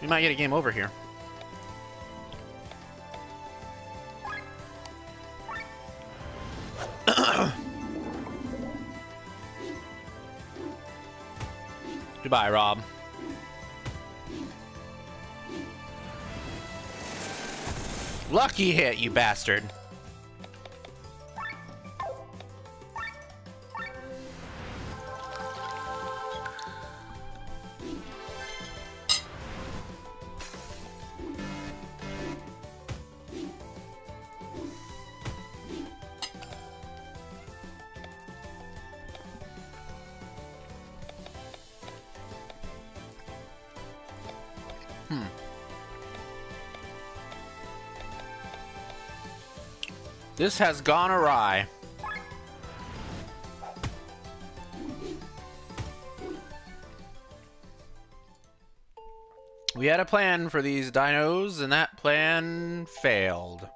We might get a game over here. Goodbye, Robb. Lucky hit, you bastard. This has gone awry. We had a plan for these dinos, and that plan failed.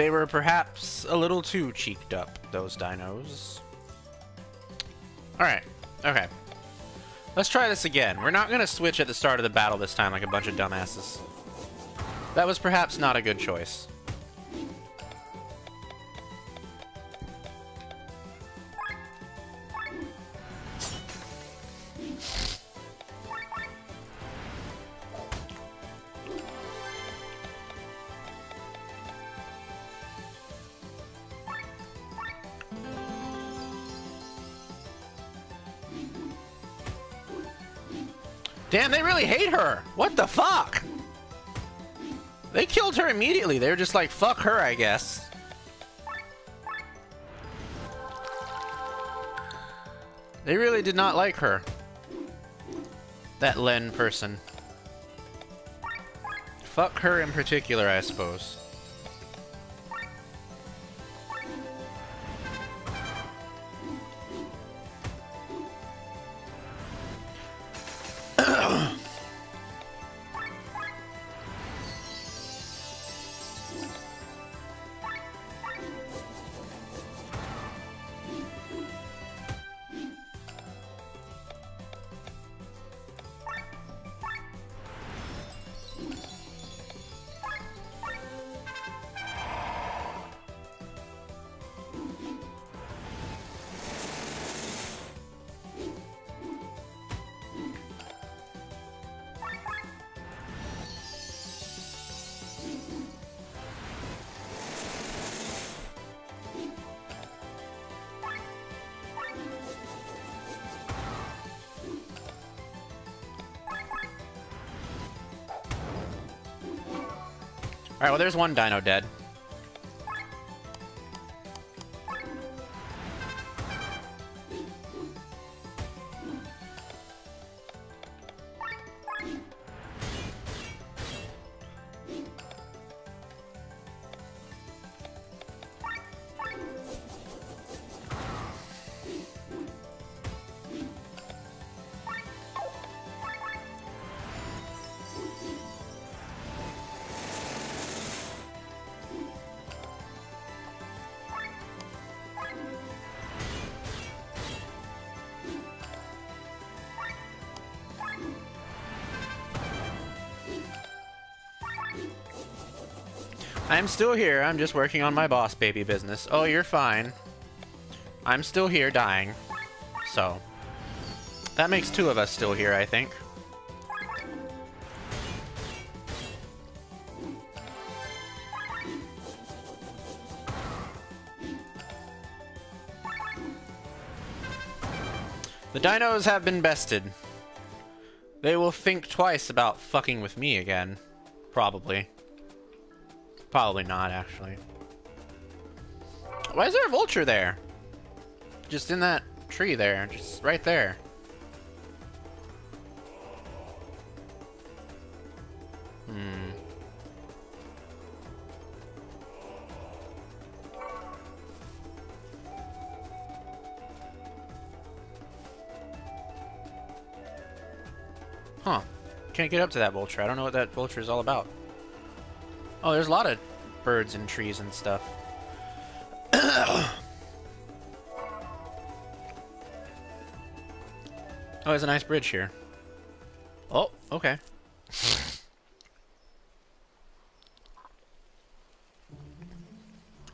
They were perhaps a little too cheeked up, those dinos. Alright, okay. Let's try this again. We're not going to switch at the start of the battle this time like a bunch of dumbasses. That was perhaps not a good choice. Her. What the fuck? They killed her immediately. They were just like, fuck her, I guess. They really did not like her. That Lenne person. Fuck her in particular, I suppose. Well there's one dino dead. I'm still here. I'm just working on my boss baby business. Oh, you're fine. I'm still here dying. So. That makes two of us still here, I think. The dinos have been bested. They will think twice about fucking with me again. Probably. Probably not, actually. Why is there a vulture there? Just in that tree there. Just right there. Hmm. Huh. Can't get up to that vulture. I don't know what that vulture is all about. Oh, there's a lot of birds and trees and stuff. oh, there's a nice bridge here. Oh, okay.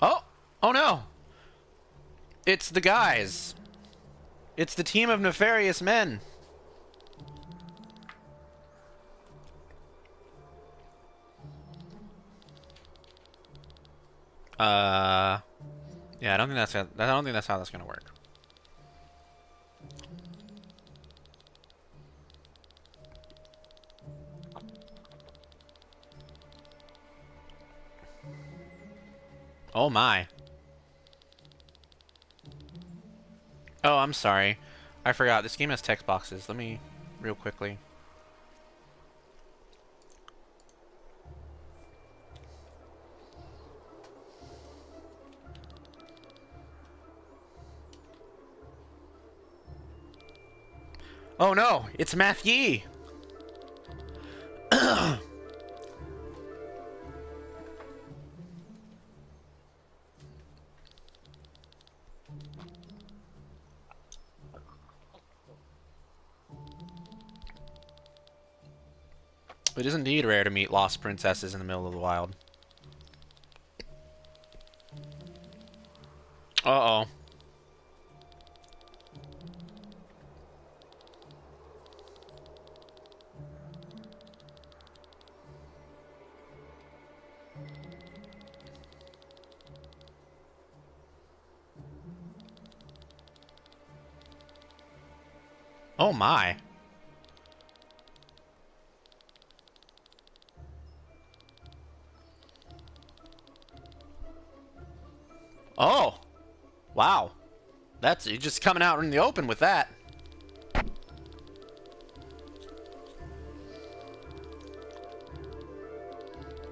oh! Oh no! It's the guys. It's the team of nefarious men. I don't think that's I don't think that's how that's gonna work. Oh my. Oh, I'm sorry. I forgot. This game has text boxes. Let me real quickly. It's Matthew. It is indeed rare to meet lost princesses in the middle of the wild. Oh my. Oh. Wow. That's you're just coming out in the open with that.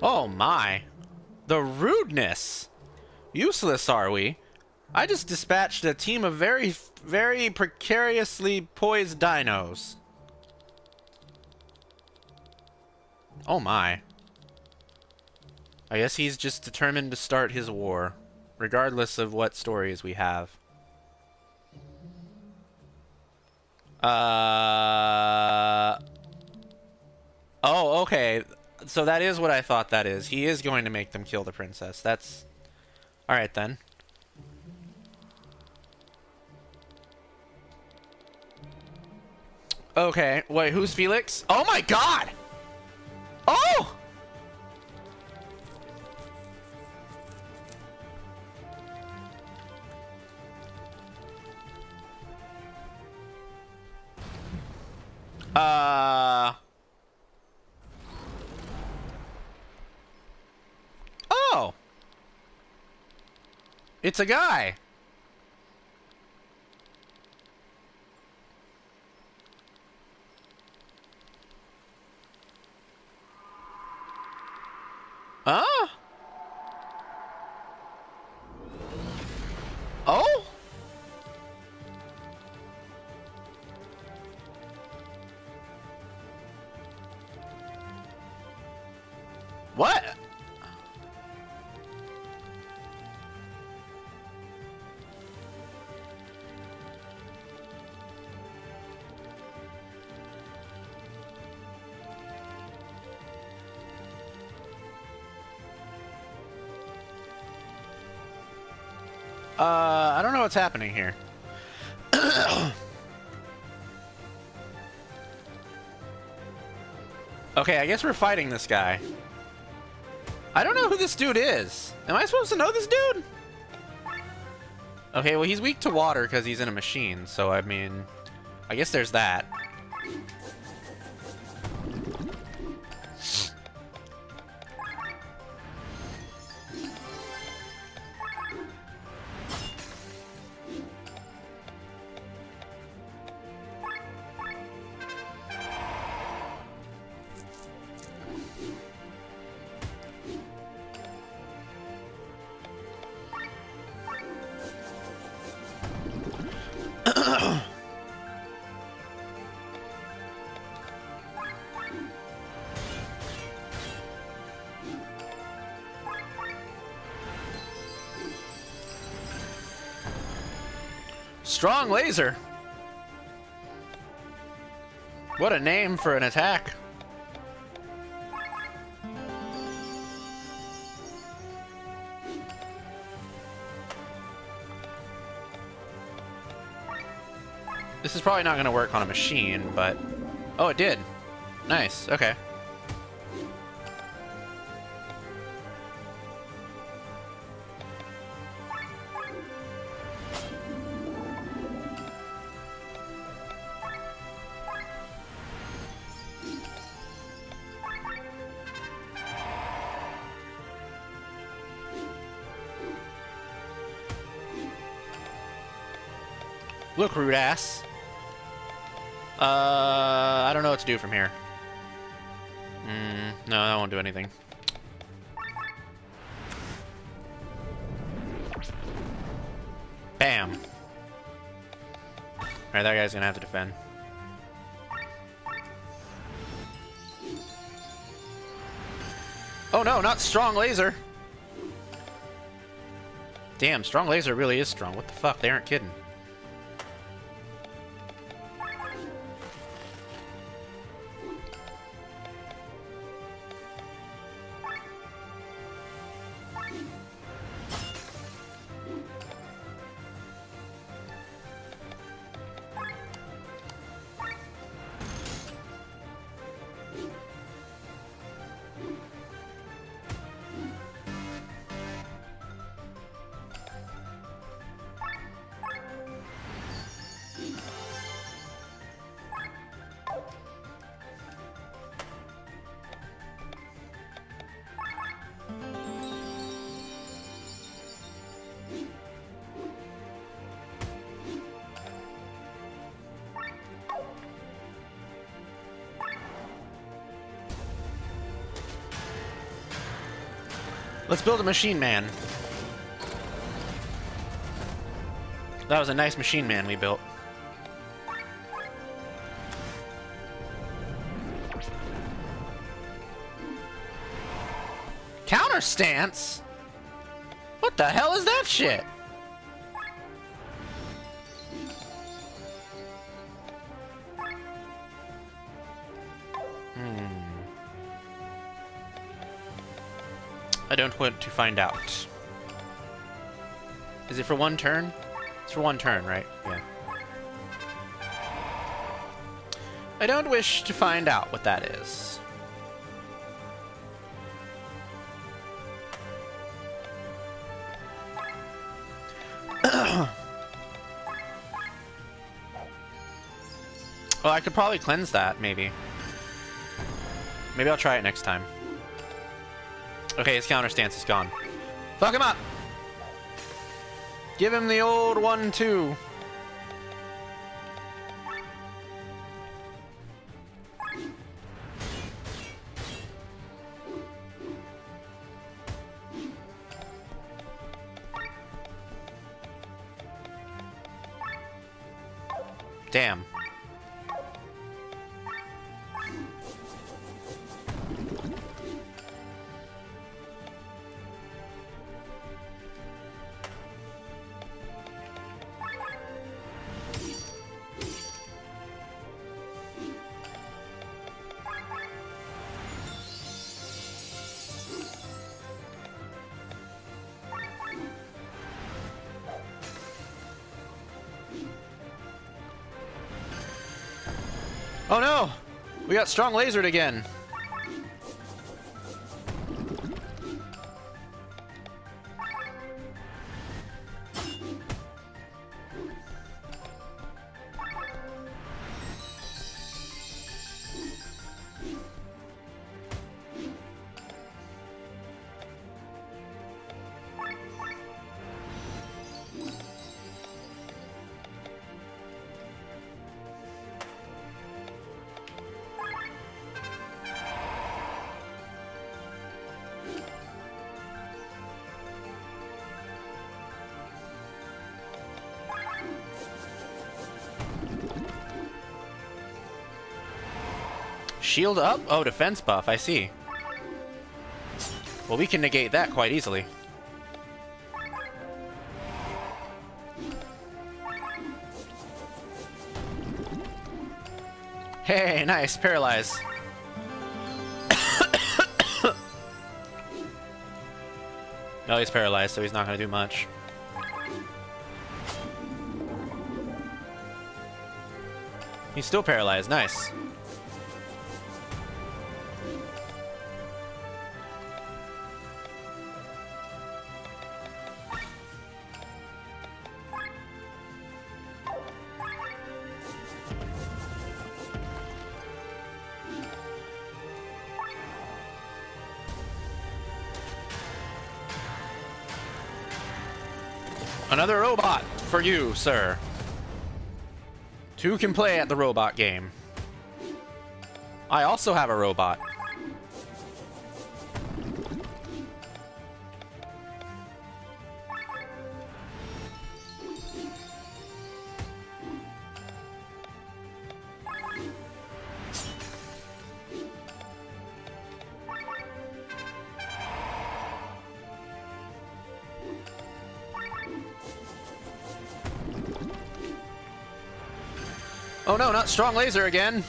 Oh my. The rudeness. Useless are we? I just dispatched a team of very, very precariously poised dinos. Oh my. I guess he's just determined to start his war, regardless of what stories we have. Uh... Oh, okay. So that is what I thought that is. He is going to make them kill the princess. That's... Alright then. Okay, wait, who's Felix? Oh my god! Oh! Uh... Oh! It's a guy! Huh? What's happening here. okay, I guess we're fighting this guy. I don't know who this dude is. Am I supposed to know this dude? Okay, well, he's weak to water because he's in a machine, so I mean, I guess there's that. Strong laser. What a name for an attack. This is probably not going to work on a machine, but... Oh, it did. Nice. Okay. Ass. Uh, I don't know what to do from here. Mm, no, that won't do anything. Bam. Alright, that guy's gonna have to defend. Oh no, not strong laser! Damn, strong laser really is strong. What the fuck? They aren't kidding. Let's build a machine man. That was a nice machine man we built. Counter stance? What the hell is that shit? Hmm. I don't want to find out. Is it for one turn? It's for one turn, right? Yeah. I don't wish to find out what that is. well, I could probably cleanse that, maybe. Maybe I'll try it next time. Okay, his counter stance is gone. Fuck him up! Give him the old one-two. Damn. Oh no! We got strong lasered again. Shield up? Oh, defense buff, I see. Well, we can negate that quite easily. Hey, nice, paralyze. no, he's paralyzed, so he's not to do much. He's still paralyzed, nice. You, sir. Two can play at the robot game. I also have a robot. Strong laser again.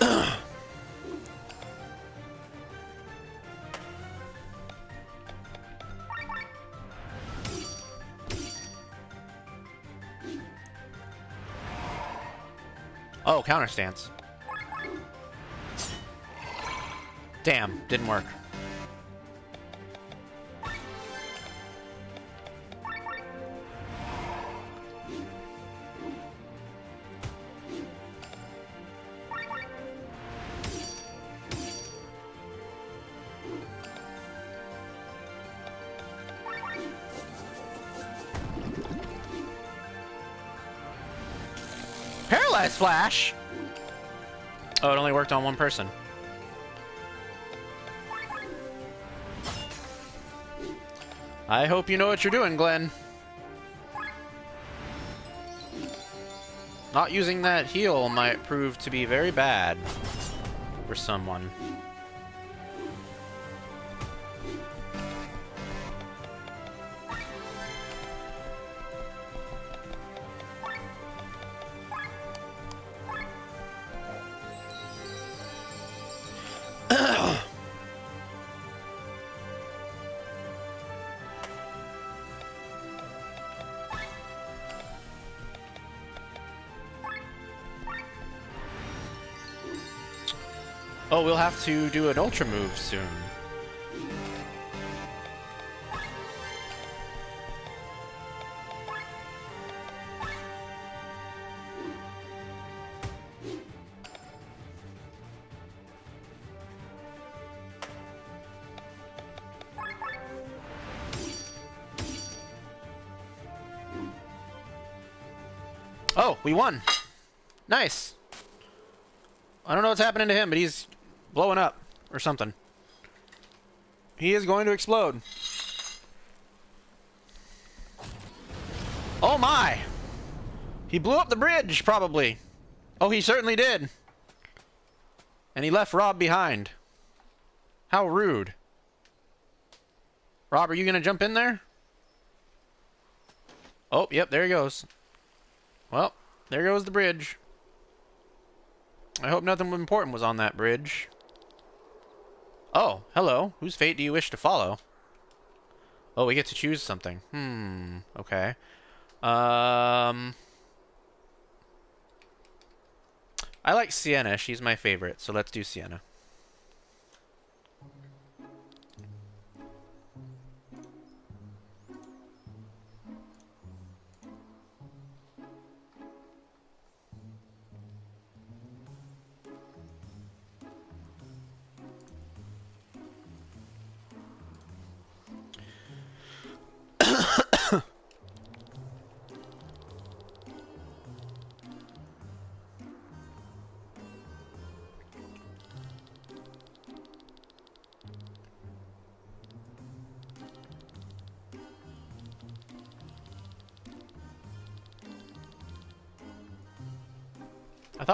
oh, counter stance. Damn, didn't work. Flash? Oh, it only worked on one person. I hope you know what you're doing, Glenn. Not using that heal might prove to be very bad for someone. Have to do an ultra move soon. Oh, we won. Nice. I don't know what's happening to him, but he's blowing up or something. He is going to explode. Oh my! He blew up the bridge, probably. Oh, he certainly did. And he left Robb behind. How rude. Robb, are you going to jump in there? Oh, yep, there he goes. Well, there goes the bridge. I hope nothing important was on that bridge. Oh, hello. Whose fate do you wish to follow? Oh, we get to choose something. Hmm, okay. Um... I like Sienna. She's my favorite, so let's do Sienna.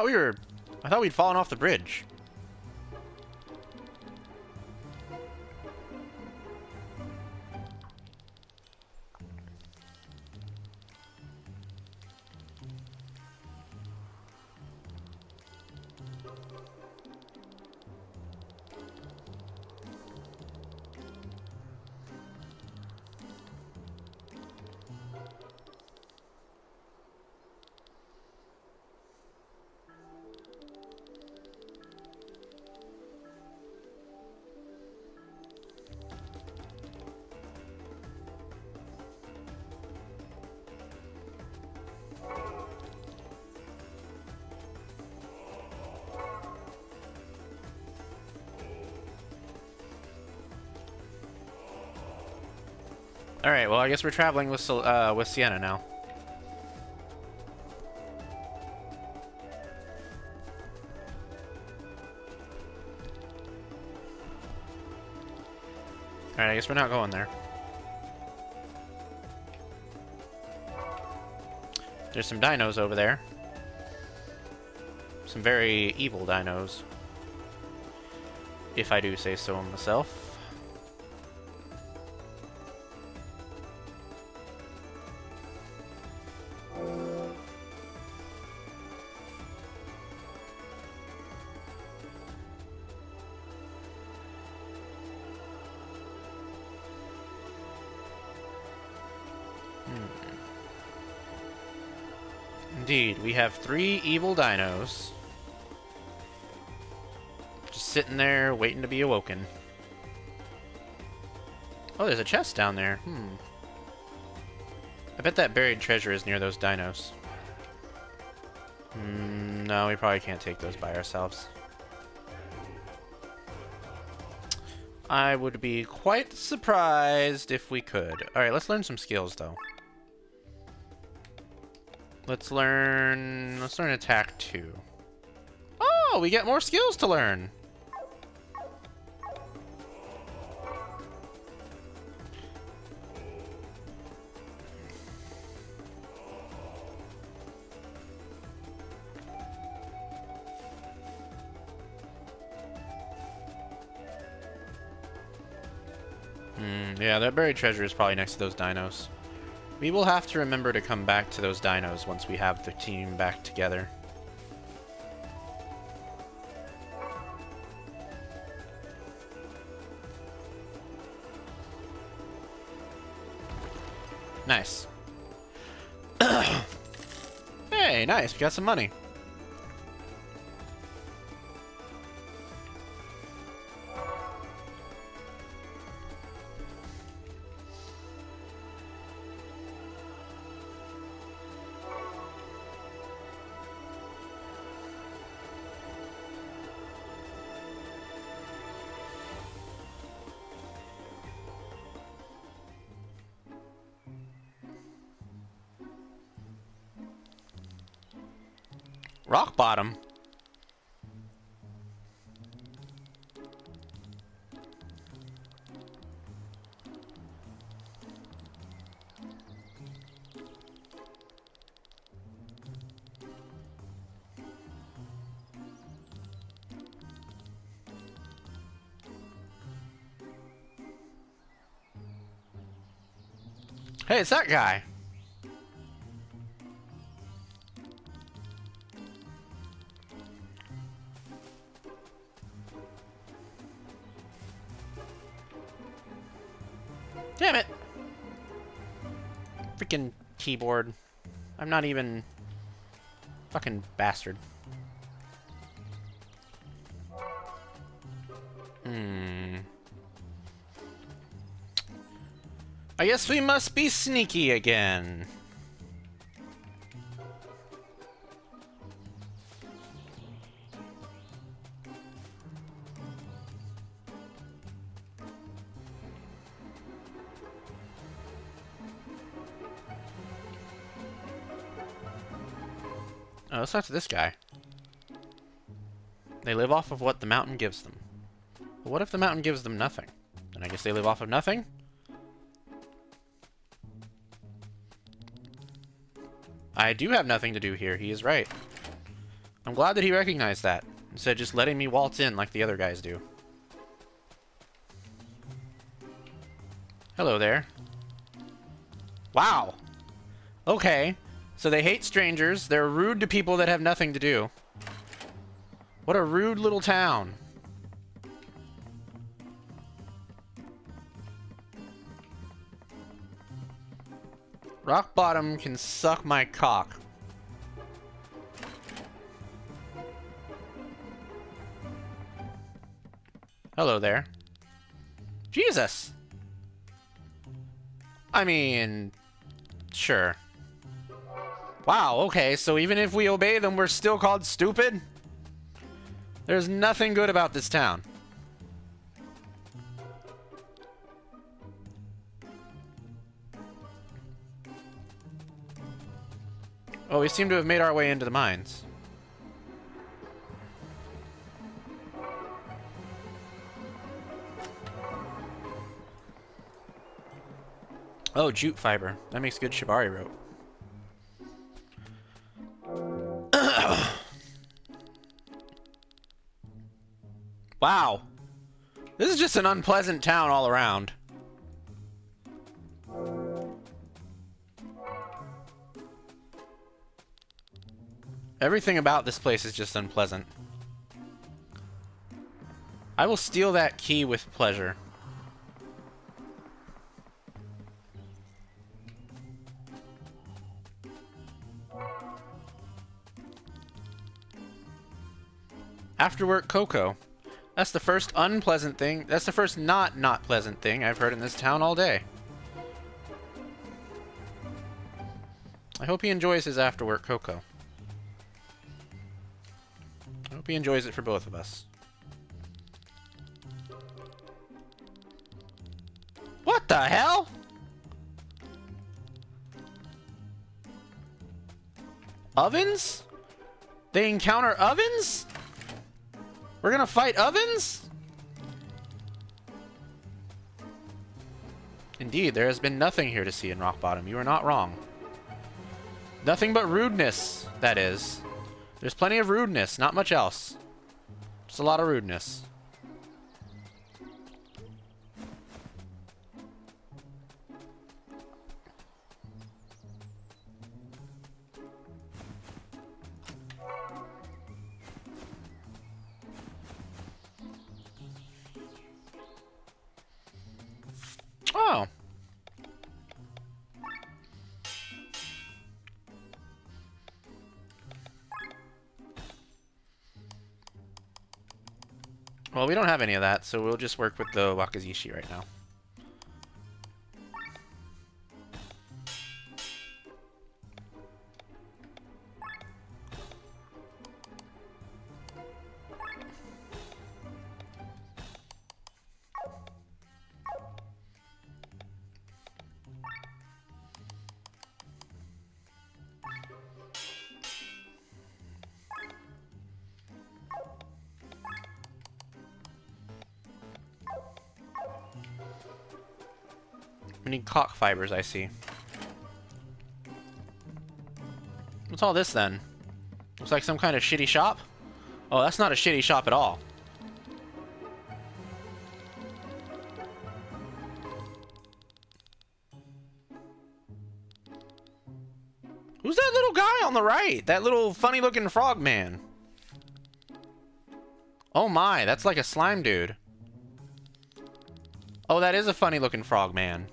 Thought we were... I thought we'd fallen off the bridge. Well I guess we're traveling with, uh, with Sienna now. Alright, I guess we're not going there. There's some dinos over there. Some very evil dinos. If I do say so myself. Have three evil dinos. Just sitting there, waiting to be awoken. Oh, there's a chest down there. Hmm. I bet that buried treasure is near those dinos. Mm, no, we probably can't take those by ourselves. I would be quite surprised if we could. Alright, let's learn some skills, though. Let's learn... Let's learn attack 2. Oh, we get more skills to learn! Hmm, yeah, that buried treasure is probably next to those dinos. We will have to remember to come back to those dinos once we have the team back together. Nice. hey, nice. We got some money. Hey, it's that guy. Damn it! Freaking keyboard. I'm not even... Fucking bastard. I guess we must be sneaky again. Oh, let's talk to this guy. They live off of what the mountain gives them. But what if the mountain gives them nothing? Then I guess they live off of nothing? I do have nothing to do here, he is right. I'm glad that he recognized that, instead of just letting me waltz in like the other guys do. Hello there. Wow. Okay. So they hate strangers. They're rude to people that have nothing to do. What a rude little town. Rock bottom can suck my cock. Hello there. Jesus! I mean, sure. Wow, okay, so even if we obey them, we're still called stupid? There's nothing good about this town. Oh, we seem to have made our way into the mines. Oh, jute fiber. That makes good shibari rope. wow. This is just an unpleasant town all around. Everything about this place is just unpleasant. I will steal that key with pleasure. Afterwork Cocoa. That's the first unpleasant thing. That's the first not not pleasant thing I've heard in this town all day. I hope he enjoys his afterwork cocoa. Hope he enjoys it for both of us. What the hell? Ovens? They encounter ovens? We're gonna fight ovens? Indeed, there has been nothing here to see in Rock Bottom. You are not wrong. Nothing but rudeness, that is. There's plenty of rudeness, not much else. Just a lot of rudeness. Well, we don't have any of that, so we'll just work with the Wakizashi right now. Cock fibers, I see. What's all this then? Looks like some kind of shitty shop? Oh, that's not a shitty shop at all. Who's that little guy on the right? That little funny looking frog man. Oh my, that's like a slime dude. Oh, that is a funny looking frog man.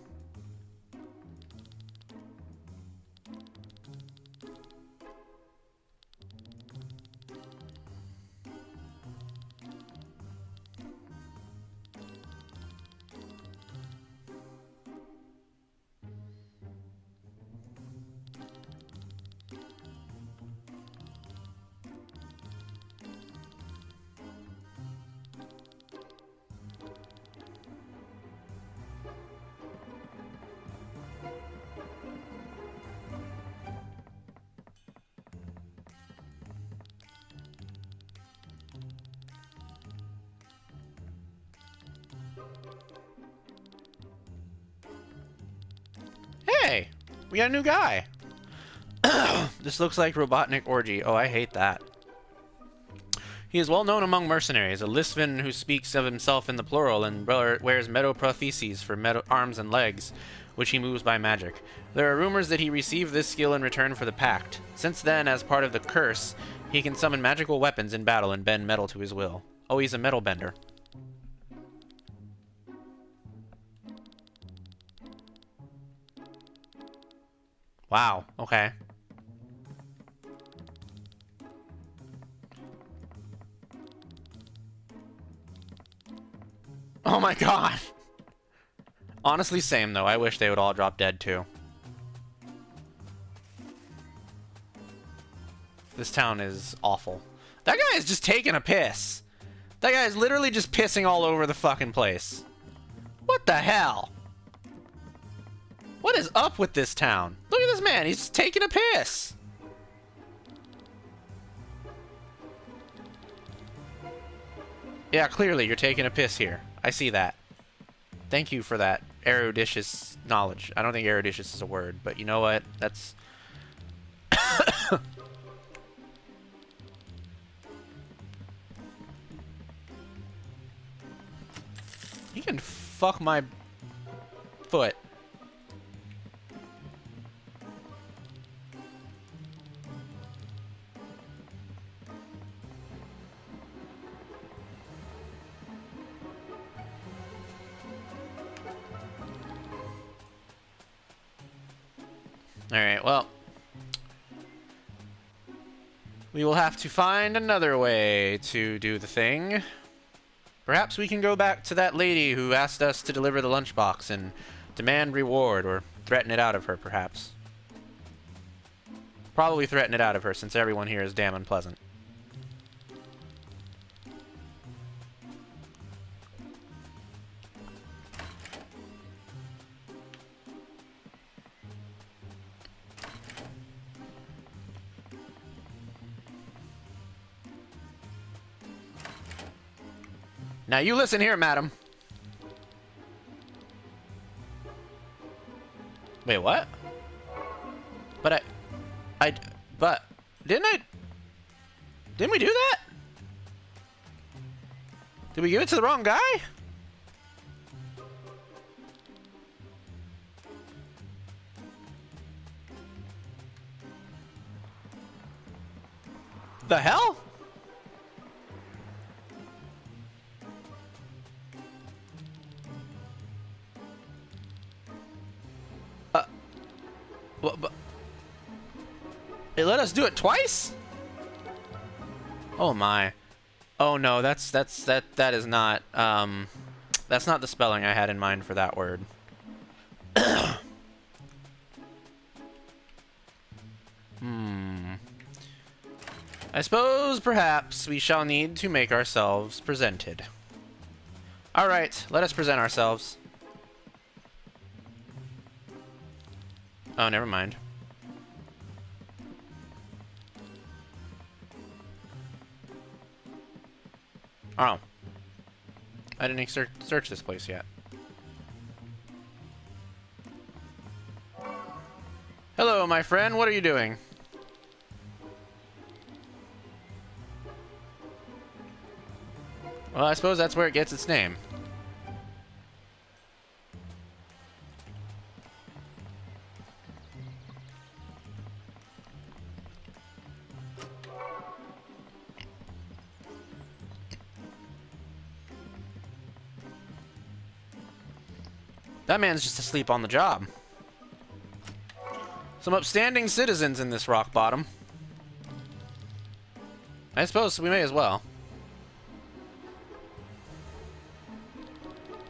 Hey, we got a new guy. this looks like Robotnik Orgy. Oh, I hate that. He is well known among mercenaries, a Lisvin who speaks of himself in the plural and wears metoprotheses for metal arms and legs, which he moves by magic. There are rumors that he received this skill in return for the Pact. Since then, as part of the curse, he can summon magical weapons in battle and bend metal to his will. Oh, he's a metal bender. Wow, okay. Oh my god! Honestly, same though. I wish they would all drop dead too. This town is awful. That guy is just taking a piss. That guy is literally just pissing all over the fucking place. What the hell? What is up with this town? Look at this man. He's just taking a piss. Yeah, clearly you're taking a piss here. I see that. Thank you for that eruditious knowledge. I don't think eruditious is a word, but you know what? That's... you can fuck my foot. Alright, well. We will have to find another way to do the thing. Perhaps we can go back to that lady who asked us to deliver the lunchbox and demand reward, or threaten it out of her, perhaps. Probably threaten it out of her, since everyone here is damn unpleasant. Now you listen here, madam. Wait, what? But I... I... But... Didn't I... Didn't we do that? Did we give it to the wrong guy? The hell? What, but it let us do it twice? Oh my. Oh no, that's that's that that is not um that's not the spelling I had in mind for that word. hmm. I suppose perhaps we shall need to make ourselves presented. Alright, let us present ourselves. Oh, never mind. Oh. I didn't search, search this place yet. Hello, my friend. What are you doing? Well, I suppose that's where it gets its name. That man's just asleep on the job. Some upstanding citizens in this rock bottom. I suppose we may as well.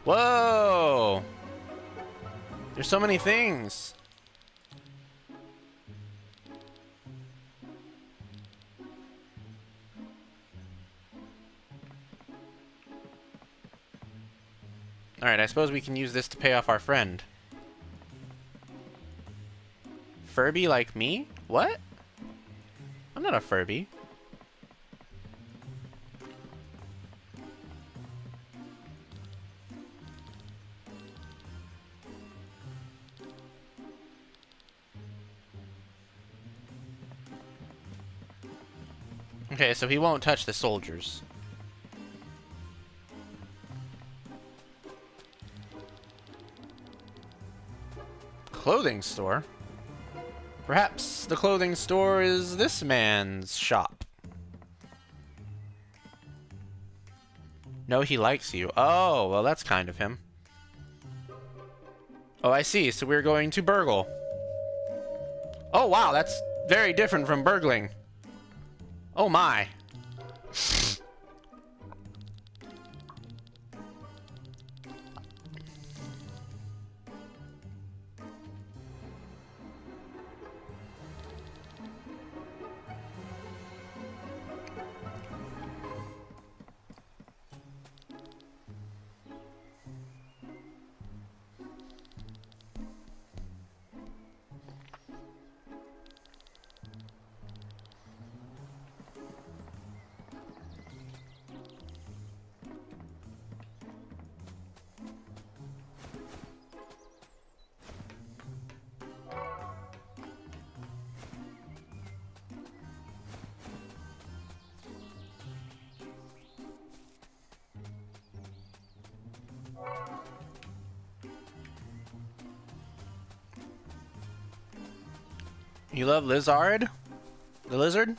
Whoa! There's so many things. Alright, I suppose we can use this to pay off our friend. Furby like me? What? I'm not a Furby. Okay, so he won't touch the soldiers. Clothing store? Perhaps the clothing store is this man's shop. No, he likes you. Oh, well, that's kind of him. Oh, I see. So we're going to burgle. Oh, wow, that's very different from burgling. Oh, my. You love Lizard? The lizard?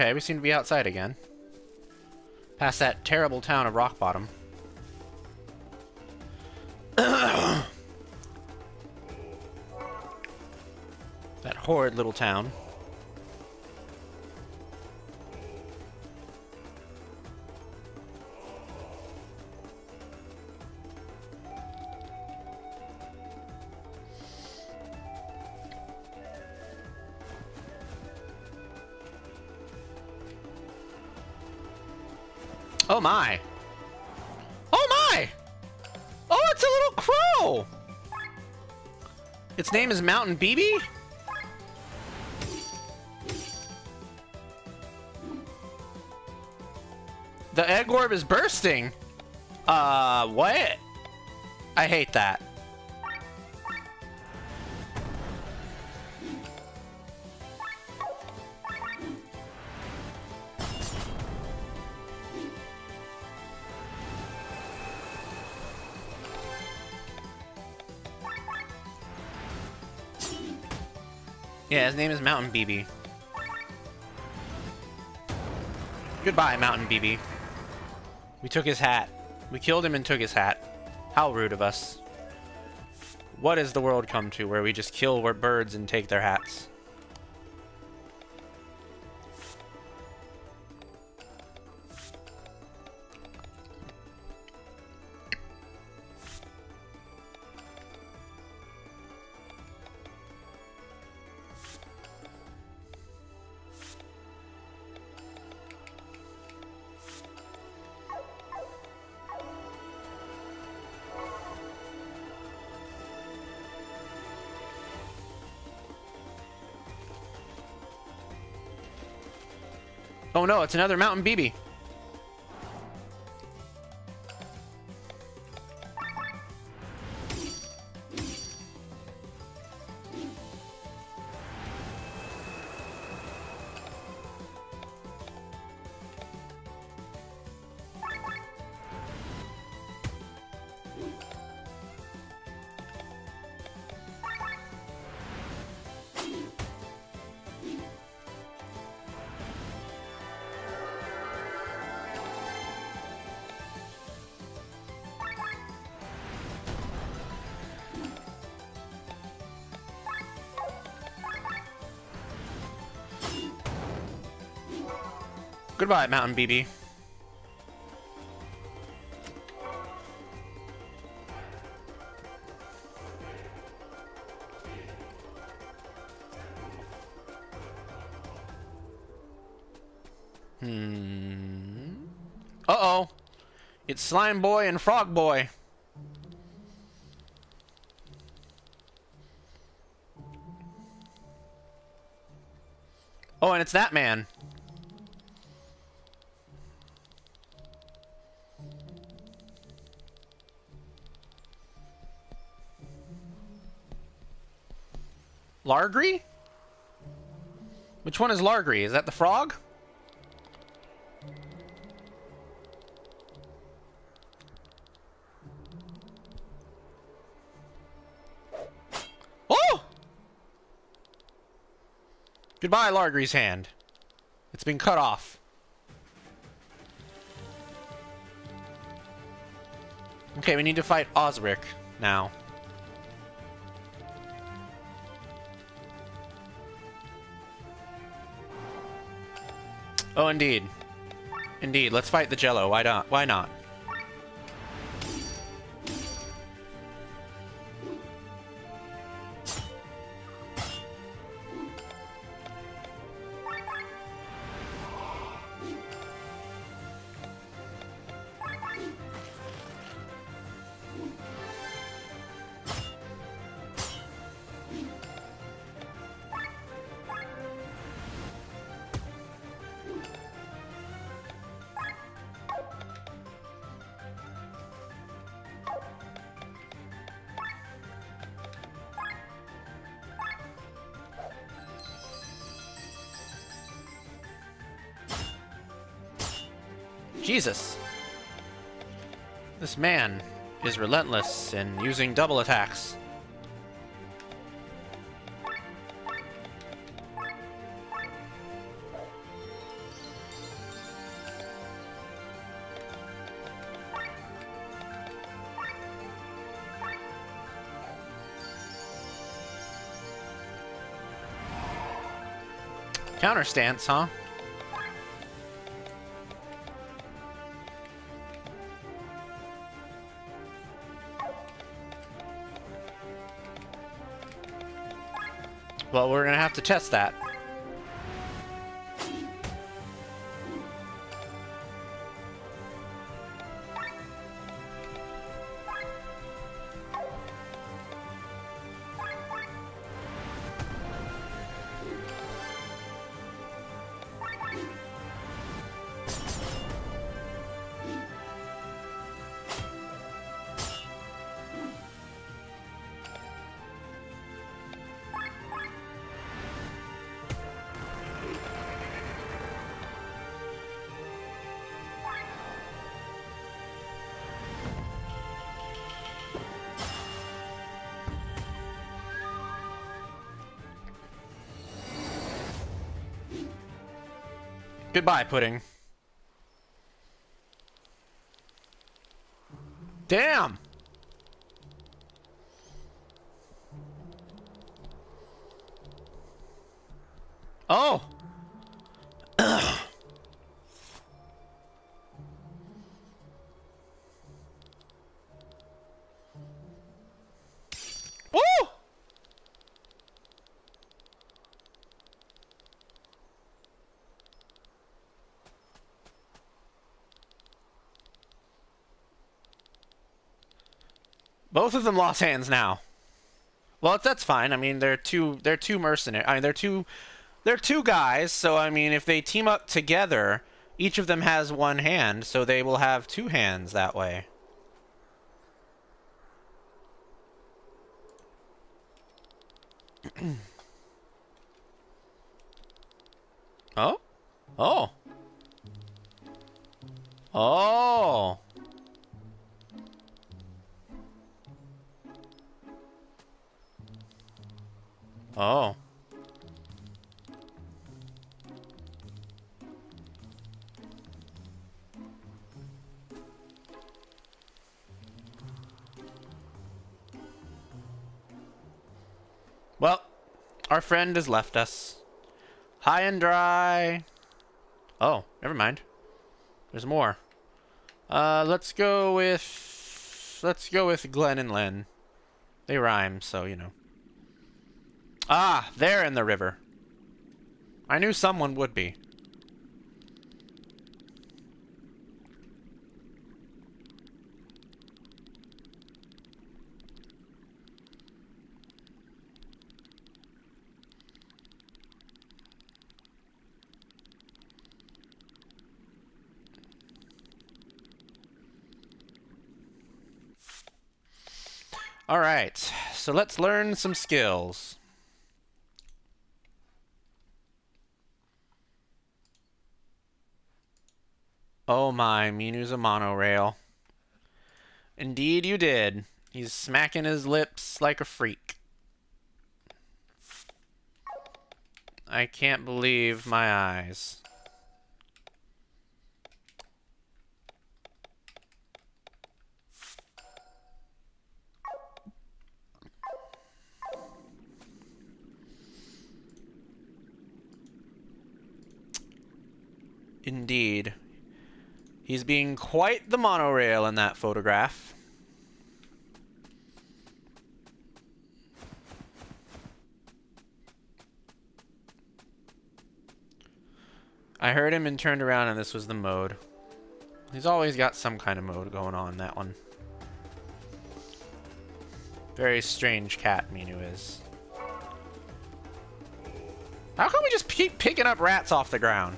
Okay, we seem to be outside again. Past that terrible town of Rock Bottom. that horrid little town. Oh my! Oh my! Oh, it's a little crow! Its name is Mountain BB? The egg orb is bursting! Uh, what? I hate that. Name is Mountain BB. Goodbye, Mountain BB. We took his hat. We killed him and took his hat. How rude of us. What has the world come to where we just kill birds and take their hats? Oh no, it's another Mountain BB. Goodbye, Mountain BB. Hmm. Uh-oh. It's Slime Boy and Frog Boy. Oh, and it's that man. Largry? Which one is Largry? Is that the frog? Oh! Goodbye, Largry's hand. It's been cut off. Okay, we need to fight Osric now. Oh, indeed. Indeed, let's fight the Jello. Why not? Why not? Jesus. This man is relentless in using double attacks. Counter stance, huh? Well, we're gonna have to test that. Goodbye, Pudding. Both of them lost hands now. Well, that's fine. I mean, they're two they're two mercenary. I mean, they're two they're two guys, so I mean, if they team up together, each of them has one hand, so they will have two hands that way. friend has left us. High and dry. Oh, never mind. There's more. Uh, let's go with... Let's go with Glenn and Lenne. They rhyme, so, you know. Ah, they're in the river. I knew someone would be. All right, so let's learn some skills. Oh my, Minu's a monorail. Indeed you did. He's smacking his lips like a freak. I can't believe my eyes. Indeed. He's being quite the monorail in that photograph. I heard him and turned around and this was the mode. He's always got some kind of mode going on, that one. Very strange cat, Minu is. How come we just keep picking up rats off the ground?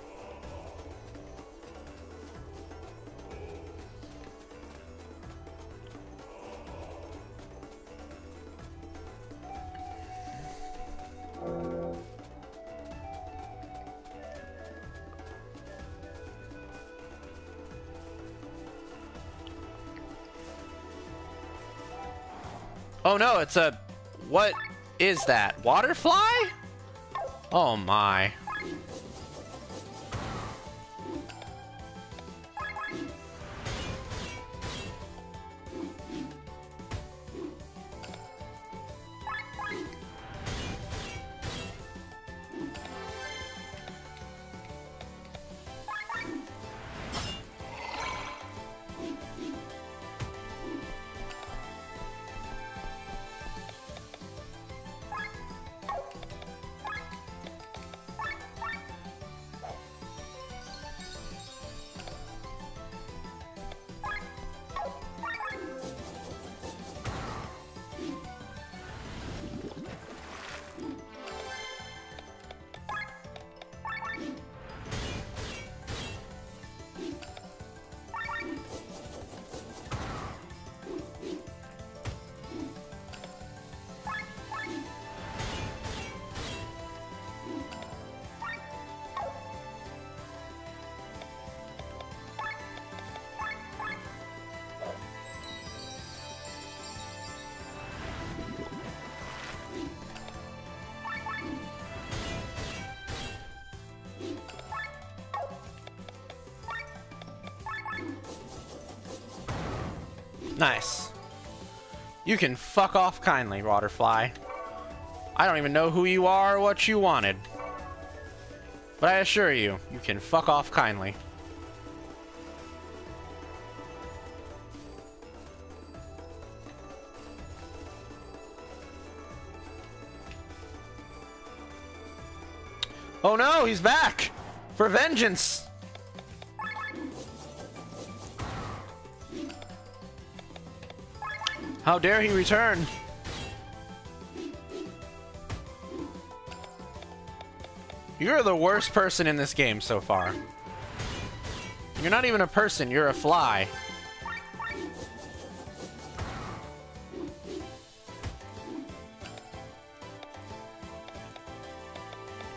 It's a... What is that? Waterfly? Oh my. You can fuck off kindly, Waterfly. I don't even know who you are or what you wanted. But I assure you, you can fuck off kindly. Oh no, he's back! For vengeance! How dare he return? You're the worst person in this game so far. You're not even a person, you're a fly.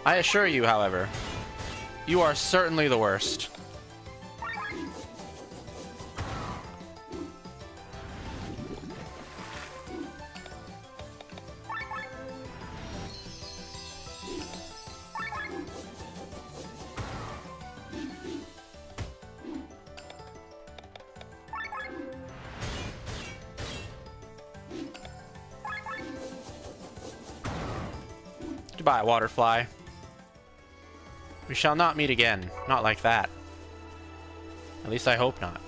I assure you, however, you are certainly the worst. Goodbye, Waterfly. We shall not meet again. Not like that. At least I hope not.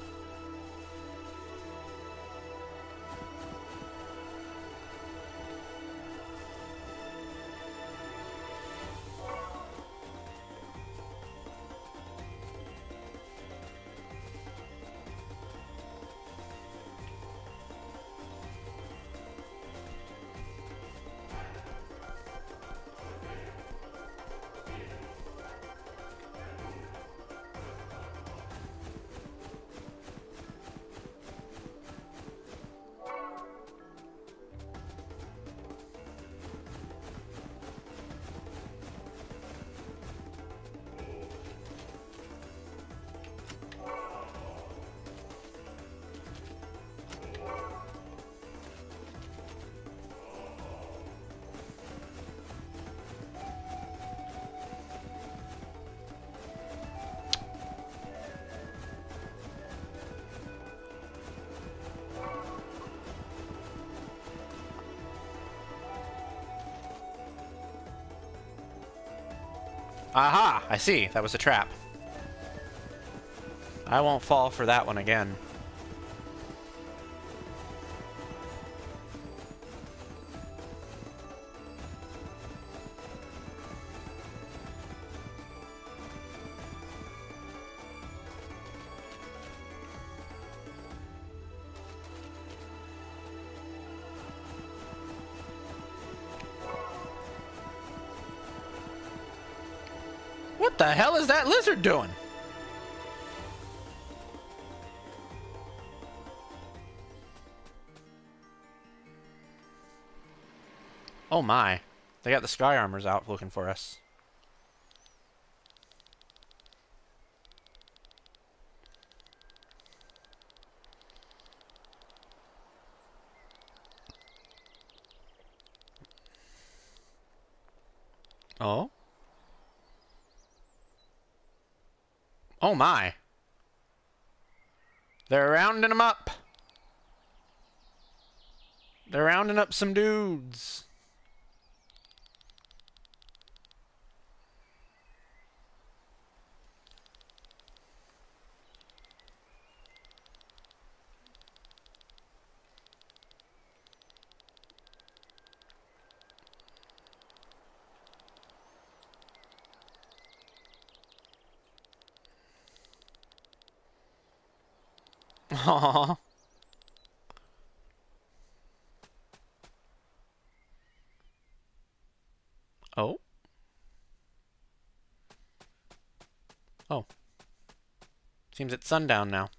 See. That was a trap. I won't fall for that one again. Doing? Oh my. They got the sky armors out looking for us. Oh? Oh my. They're rounding them up. They're rounding up some dudes. Aww. Oh. Oh. Seems it's sundown now.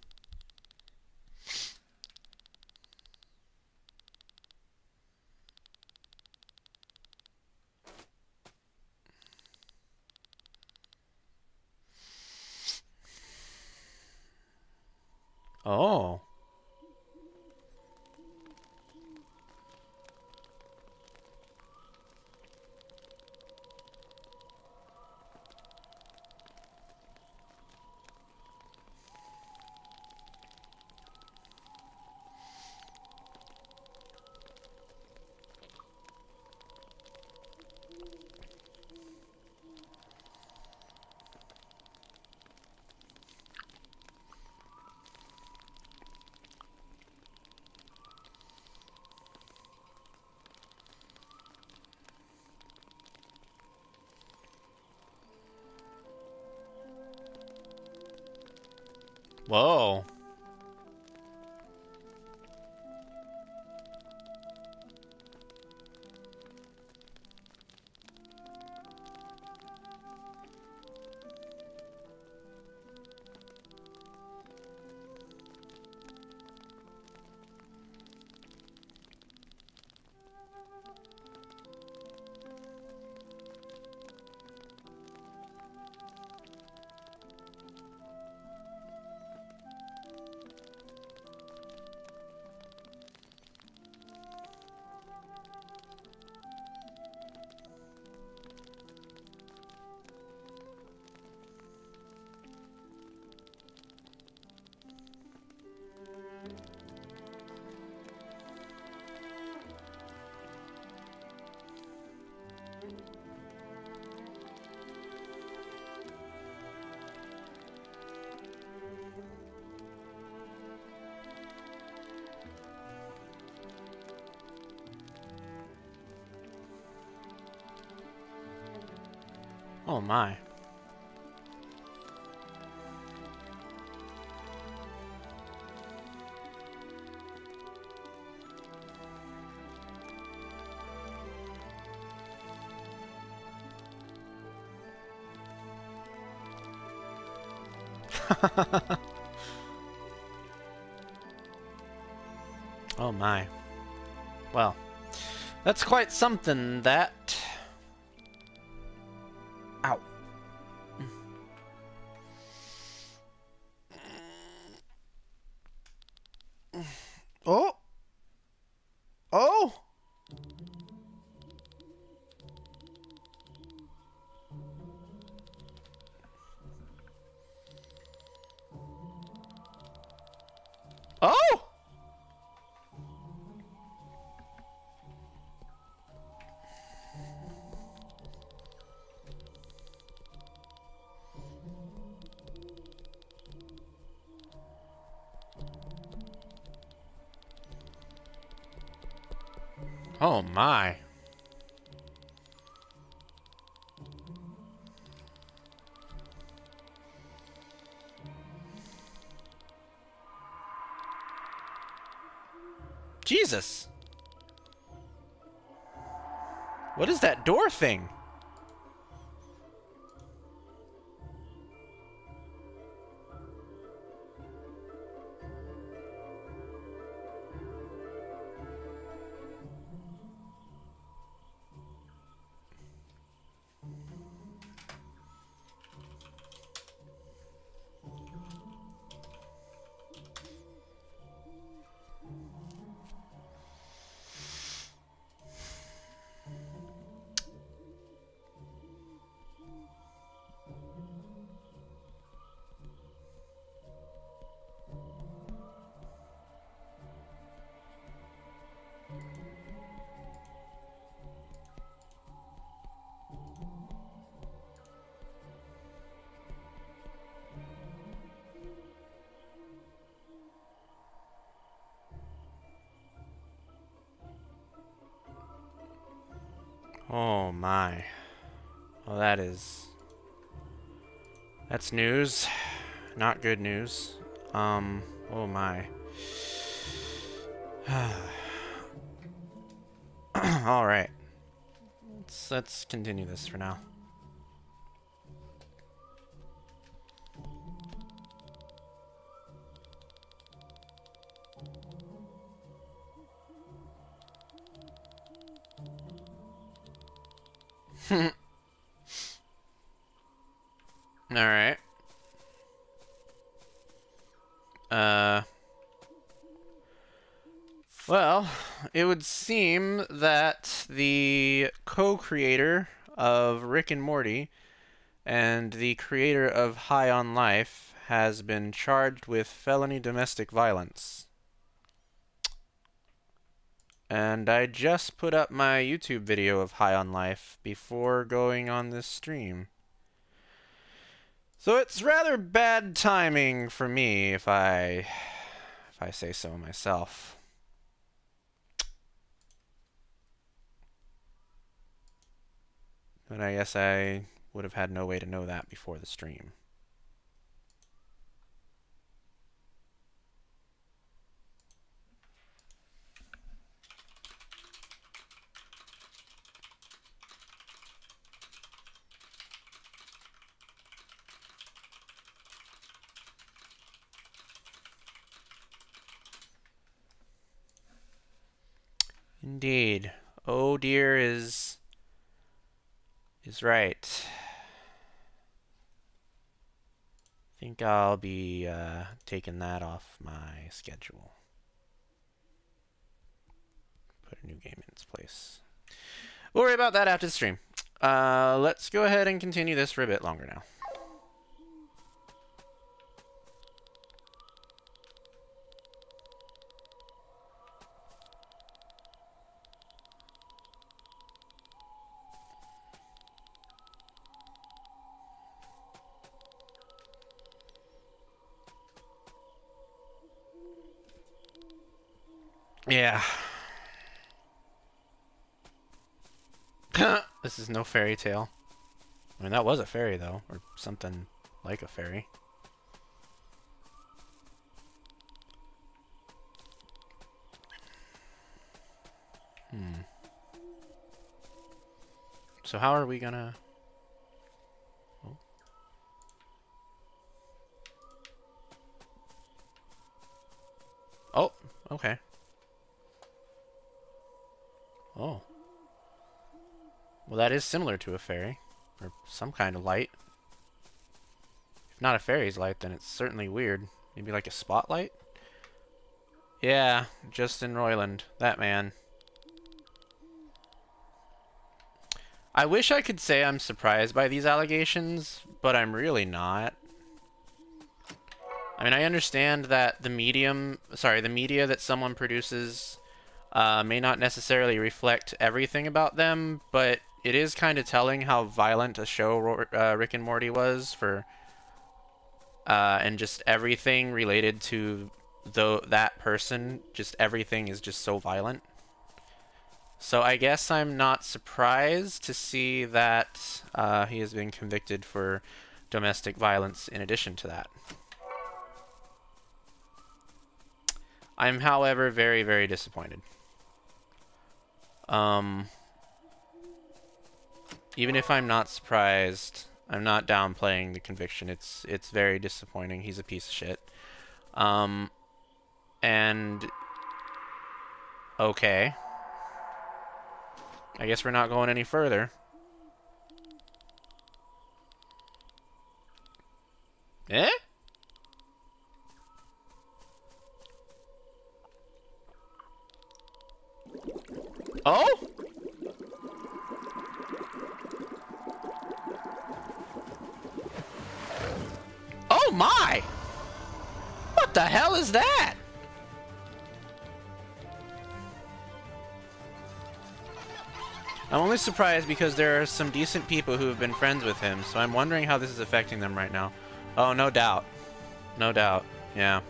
My. oh my. Well, that's quite something, that. Thing? That's news. Not good news. Um, oh my. Alright. Let's, let's continue this for now. Would seem that the co-creator of Rick and Morty and the creator of High on Life has been charged with felony domestic violence. And I just put up my YouTube video of High on Life before going on this stream. So it's rather bad timing for me if I if I say so myself. But I guess I would have had no way to know that before the stream. Indeed. Oh dear is is right. I think I'll be uh, taking that off my schedule. Put a new game in its place. We'll worry about that after the stream. Uh, let's go ahead and continue this for a bit longer now. Yeah. this is no fairy tale. I mean, that was a fairy, though, or something like a fairy. Hmm. So how are we gonna... Oh. oh, okay. Oh. Well, that is similar to a fairy. Or some kind of light. If not a fairy's light, then it's certainly weird. Maybe like a spotlight? Yeah, Justin Roiland. That man. I wish I could say I'm surprised by these allegations, but I'm really not. I mean, I understand that the medium, sorry, the media that someone produces uh, may not necessarily reflect everything about them, but it is kind of telling how violent a show uh, Rick and Morty was for, uh, and just everything related to that person, just everything is just so violent. So I guess I'm not surprised to see that uh, he has been convicted for domestic violence in addition to that. I'm, however, very, very disappointed. Um, even if I'm not surprised, I'm not downplaying the conviction. It's it's very disappointing. He's a piece of shit. Um, and okay. I guess we're not going any further. Eh? Oh? Oh my! What the hell is that? I'm only surprised because there are some decent people who have been friends with him, so I'm wondering how this is affecting them right now. Oh, no doubt. No doubt. Yeah.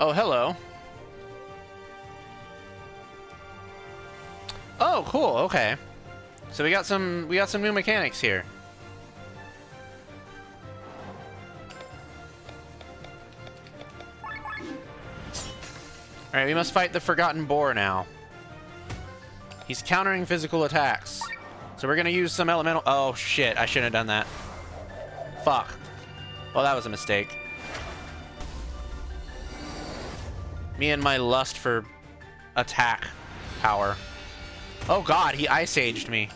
Oh, hello. Oh, cool. Okay. So we got some we got some new mechanics here. Alright, we must fight the Forgotten Boar now. He's countering physical attacks. So we're gonna use some elemental- Oh, shit. I shouldn't have done that. Fuck. Well, that was a mistake. Me and my lust for attack power. Oh god, he ice aged me.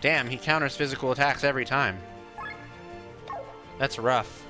Damn, he counters physical attacks every time. That's rough.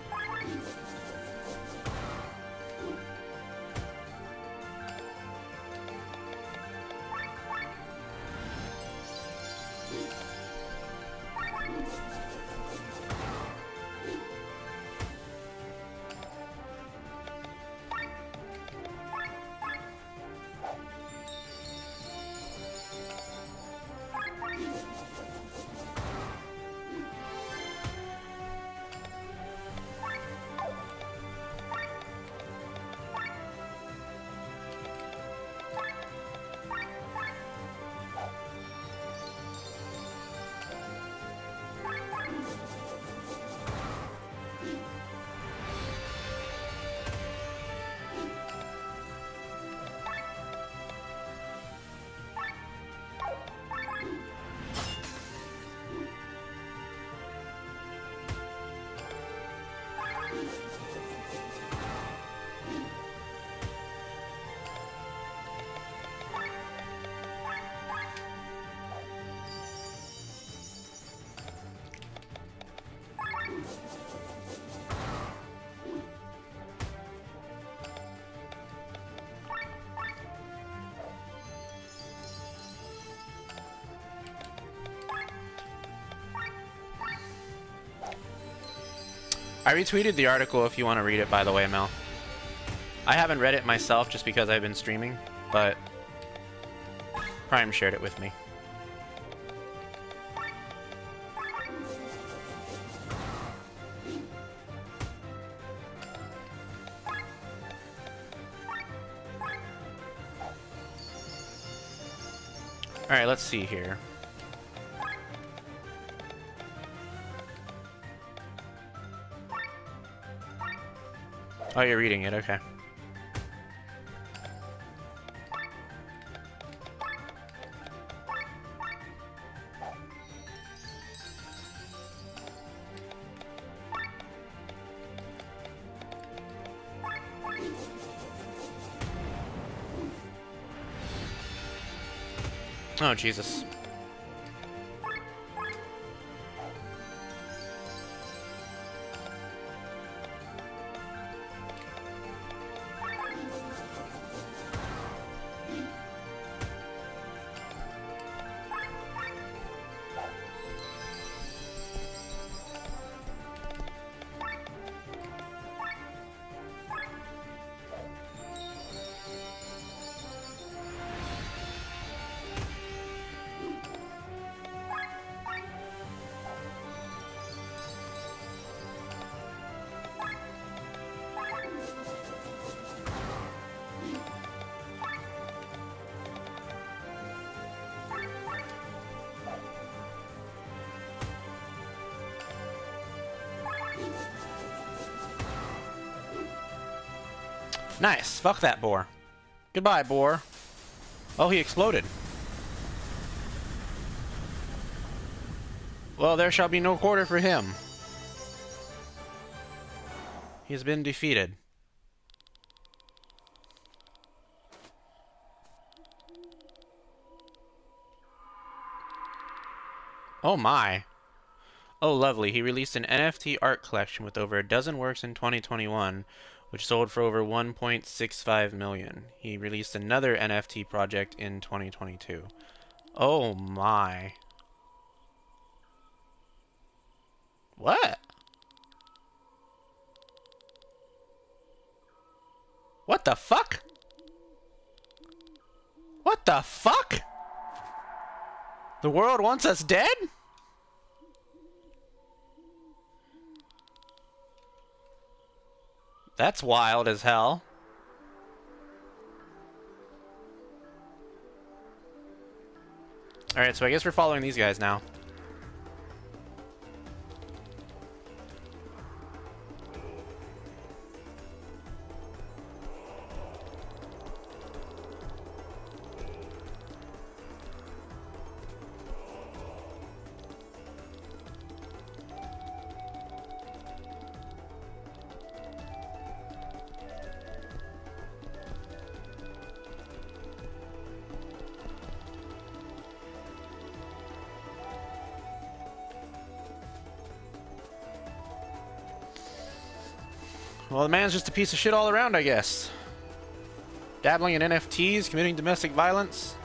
I retweeted the article if you want to read it, by the way, Mel. I haven't read it myself just because I've been streaming, but Prime shared it with me. Alright, let's see here. Oh, you're reading it, okay. Oh, Jesus. Nice. Fuck that boar. Goodbye, boar. Oh, he exploded. Well, there shall be no quarter for him. He's been defeated. Oh my. Oh, lovely. He released an NFT art collection with over a dozen works in 2021, which sold for over 1.65 million. He released another NFT project in 2022. Oh my. What? What the fuck? What the fuck? The world wants us dead? That's wild as hell. Alright, so I guess we're following these guys now. Man's just a piece of shit all around, I guess. Dabbling in NFTs, committing domestic violence.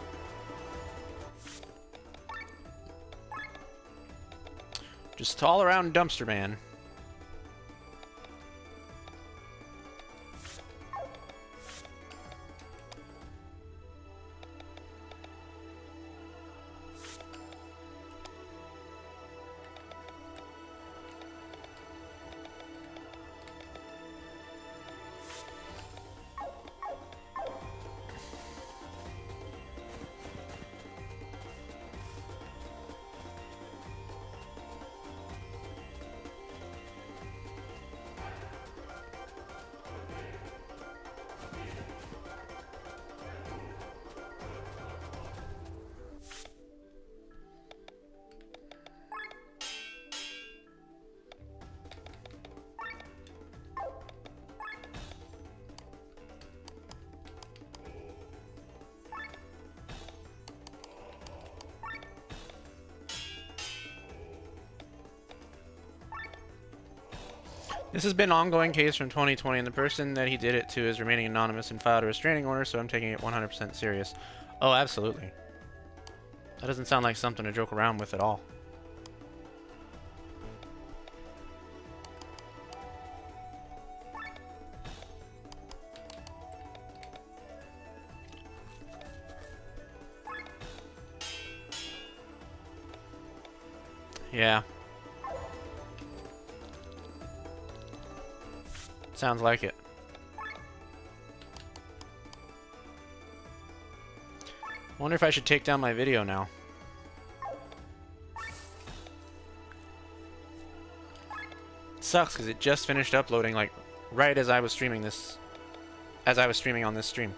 Just all around dumpster man. This has been an ongoing case from 2020, and the person that he did it to is remaining anonymous and filed a restraining order, so I'm taking it 100% serious. Oh, absolutely. That doesn't sound like something to joke around with at all. Sounds like it. wonder if I should take down my video now. sucks because it just finished uploading like right as I was streaming this as I was streaming on this stream.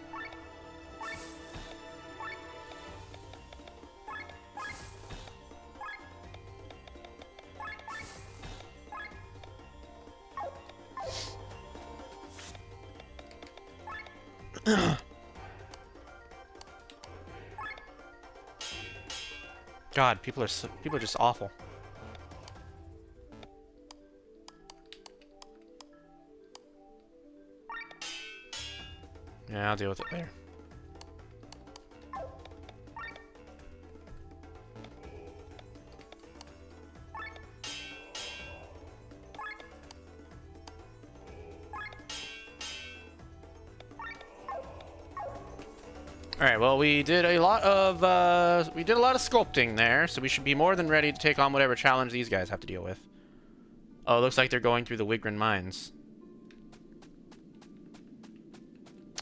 God, people are so, people are just awful. Yeah, I'll deal with it later. Well, we did a lot of, uh, we did a lot of sculpting there, so we should be more than ready to take on whatever challenge these guys have to deal with. Oh, looks like they're going through the Wigron Mines.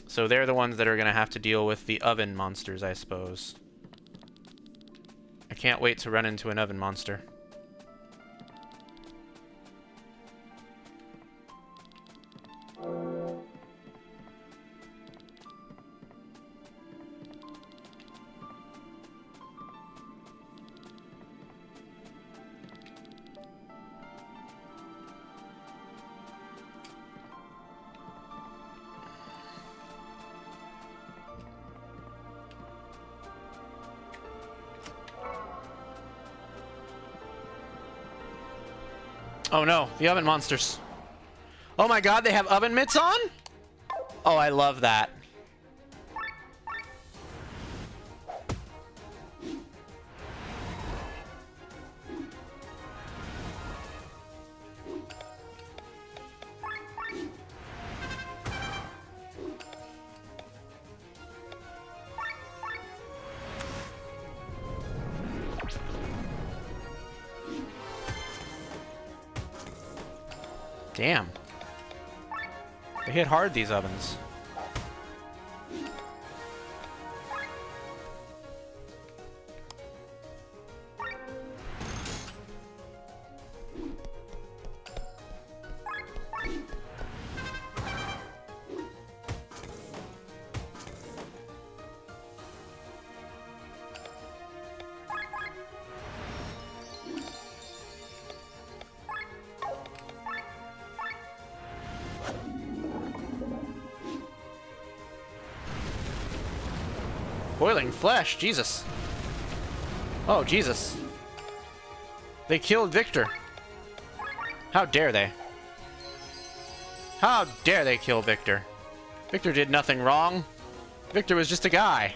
So they're the ones that are going to have to deal with the oven monsters, I suppose. I can't wait to run into an oven monster. The oven monsters. Oh my god, they have oven mitts on? Oh, I love that. Hit hard, these ovens. Flesh, Jesus. Oh, Jesus. They killed Victor. How dare they? How dare they kill Victor? Victor did nothing wrong. Victor was just a guy.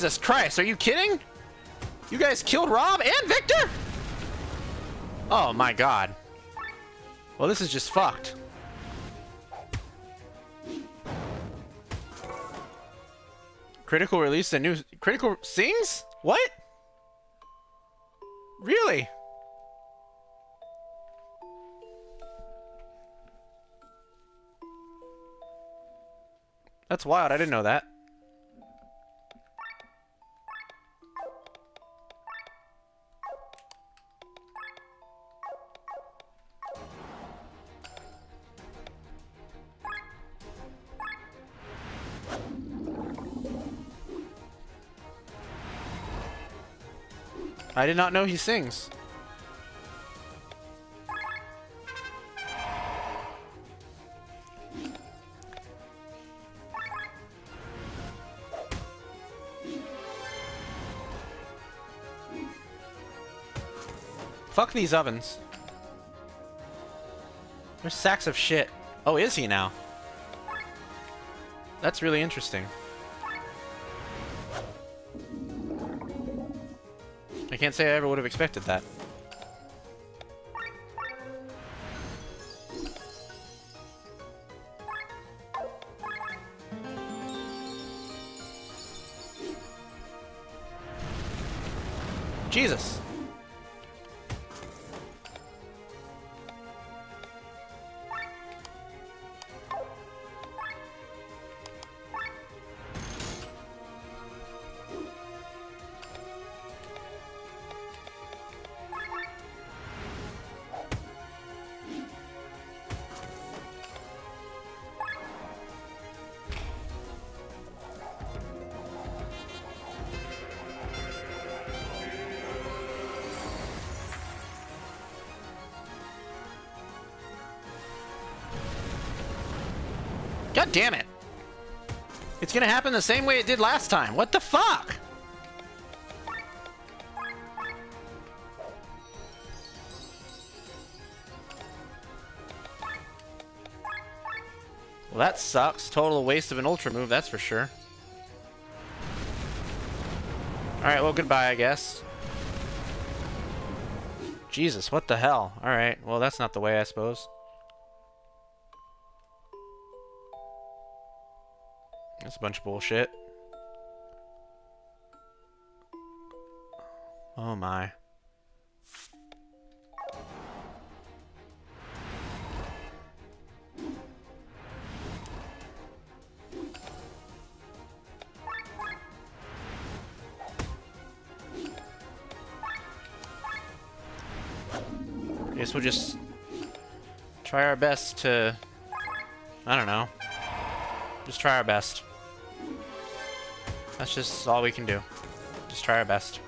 Jesus Christ, are you kidding? You guys killed Robb and Victor? Oh my god. Well, this is just fucked. Critical release a new critical sings? What? Really? That's wild. I didn't know that. Did not know he sings. Fuck these ovens. They're sacks of shit. Oh, is he now? That's really interesting. Can't say I ever would have expected that. God damn it. It's gonna happen the same way it did last time. What the fuck? Well, that sucks. Total waste of an ultra move, that's for sure. Alright, well, goodbye, I guess. Jesus, what the hell? Alright, well, that's not the way, I suppose. That's a bunch of bullshit. Oh my. Guess we'll just try our best to... I don't know. Just try our best. That's just all we can do. Just try our best.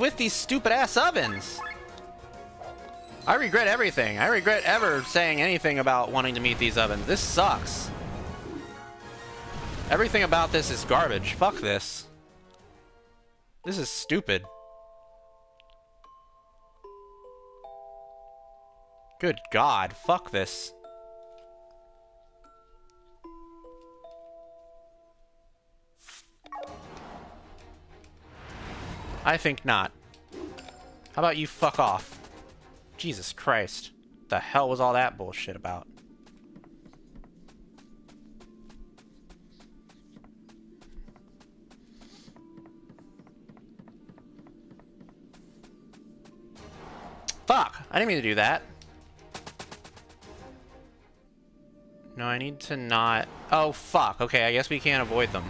With these stupid ass ovens? I regret everything. I regret ever saying anything about wanting to meet these ovens. This sucks. Everything about this is garbage. Fuck this. This is stupid. Good God, fuck this. I think not. How about you fuck off? Jesus Christ. The hell was all that bullshit about? Fuck! I didn't mean to do that. No, I need to not... Oh, fuck. Okay, I guess we can't avoid them.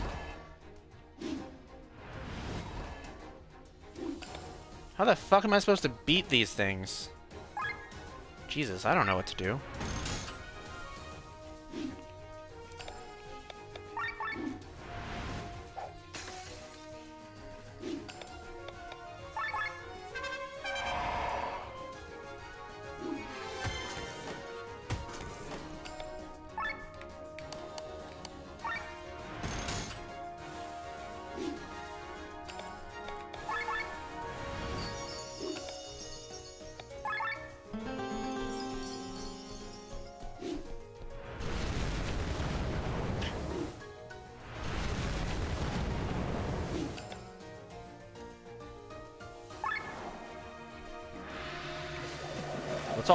How the fuck am I supposed to beat these things? Jesus, I don't know what to do.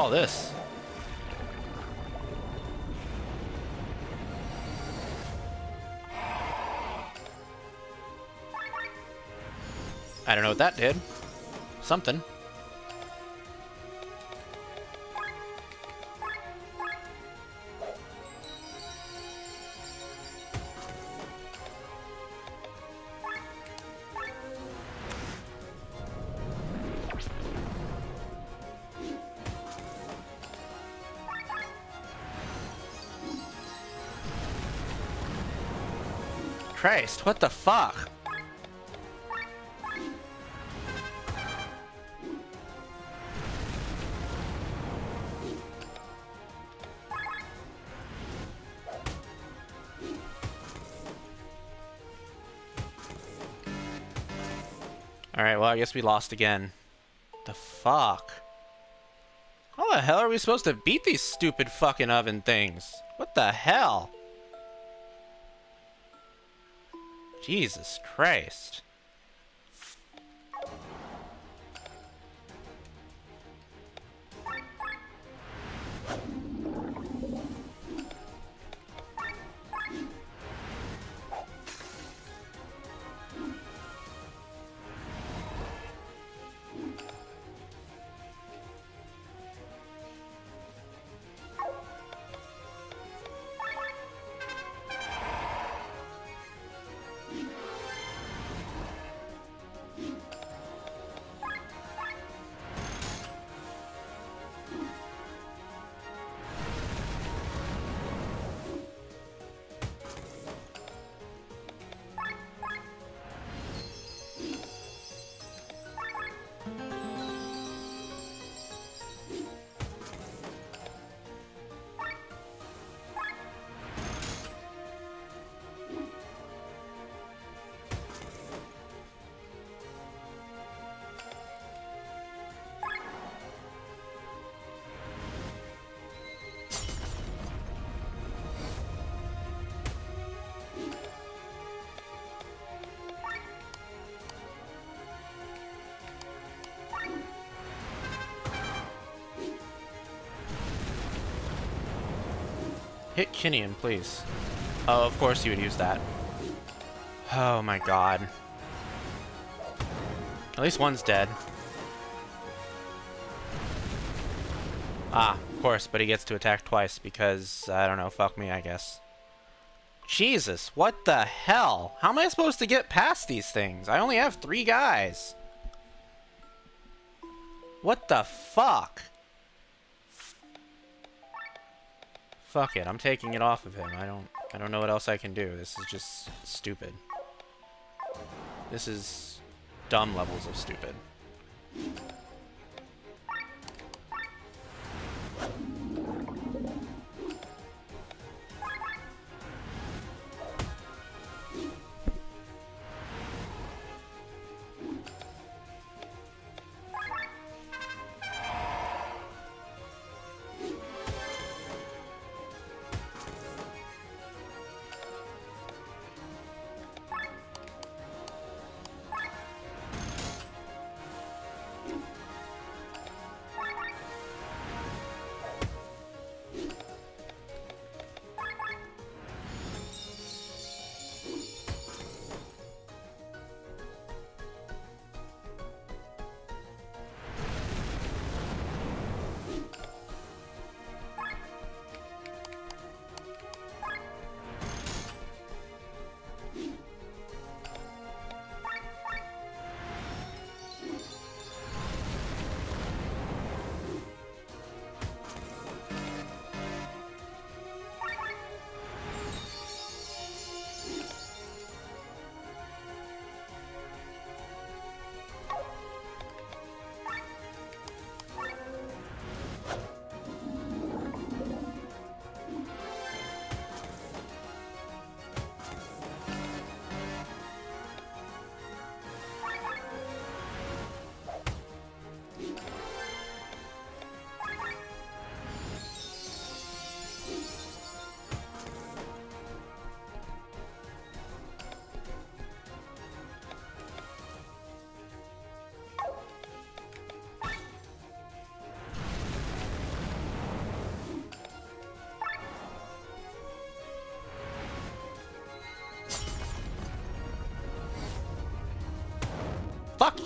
All this? I don't know what that did. Something. Christ, what the fuck? Alright, well, I guess we lost again. The fuck? How the hell are we supposed to beat these stupid fucking oven things? What the hell? Jesus Christ. Hit Kylian, please. Oh, of course you would use that. Oh my god. At least one's dead. Ah, of course, but he gets to attack twice because, I don't know, fuck me, I guess. Jesus, what the hell? How am I supposed to get past these things? I only have three guys. What the fuck? Fuck it, I'm taking it off of him. I don't I don't know what else I can do. This is just stupid. This is dumb levels of stupid.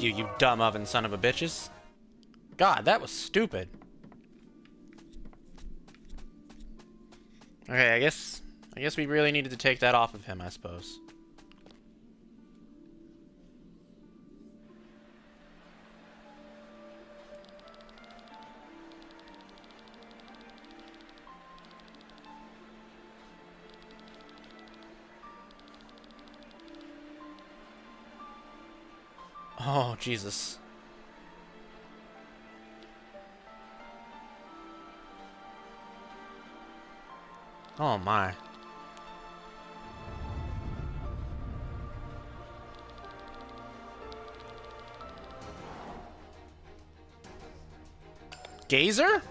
You, you dumb oven son of a bitches. God, that was stupid. Okay, I guess I guess we really needed to take that off of him, I suppose. Jesus. Oh my. Gazer?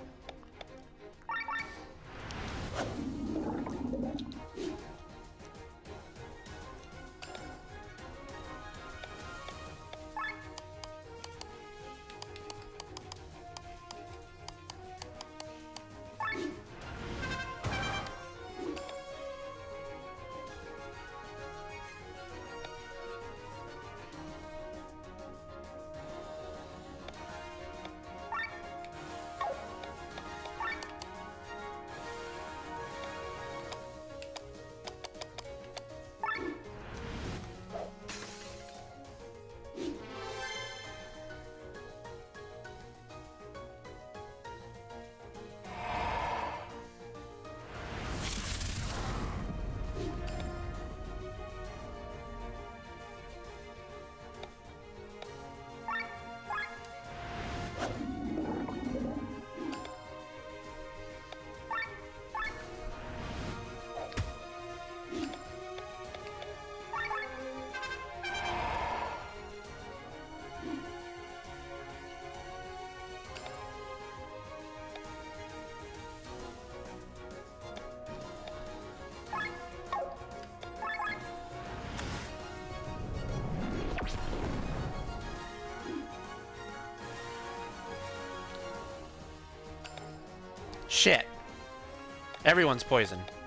Everyone's poison.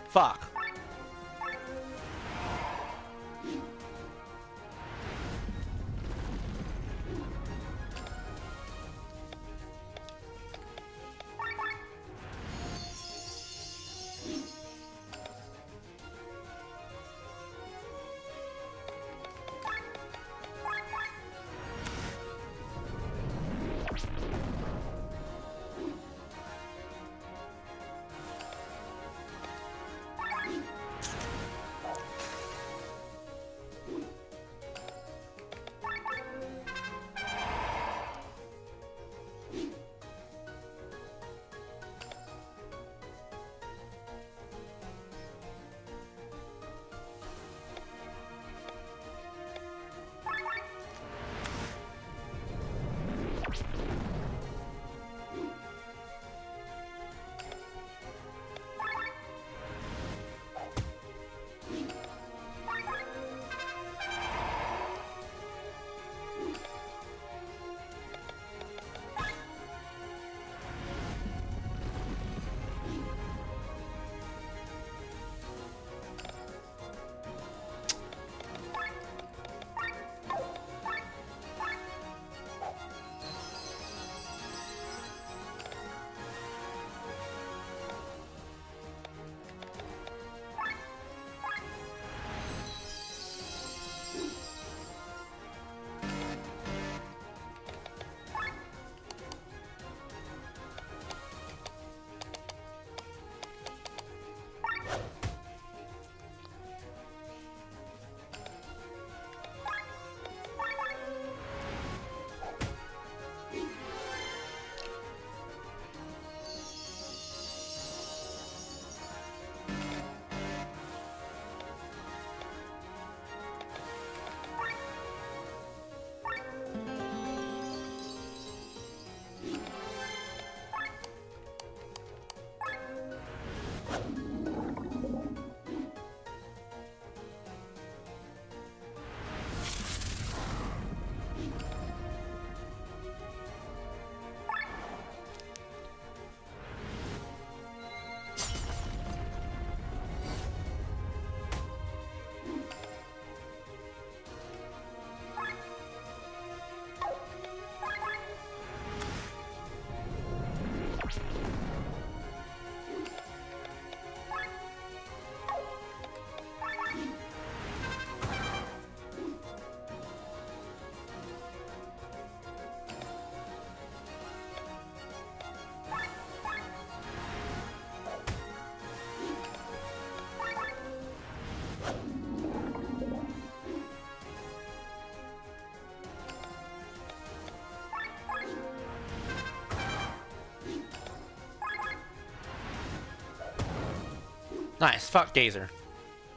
Nice. Fuck Gazer.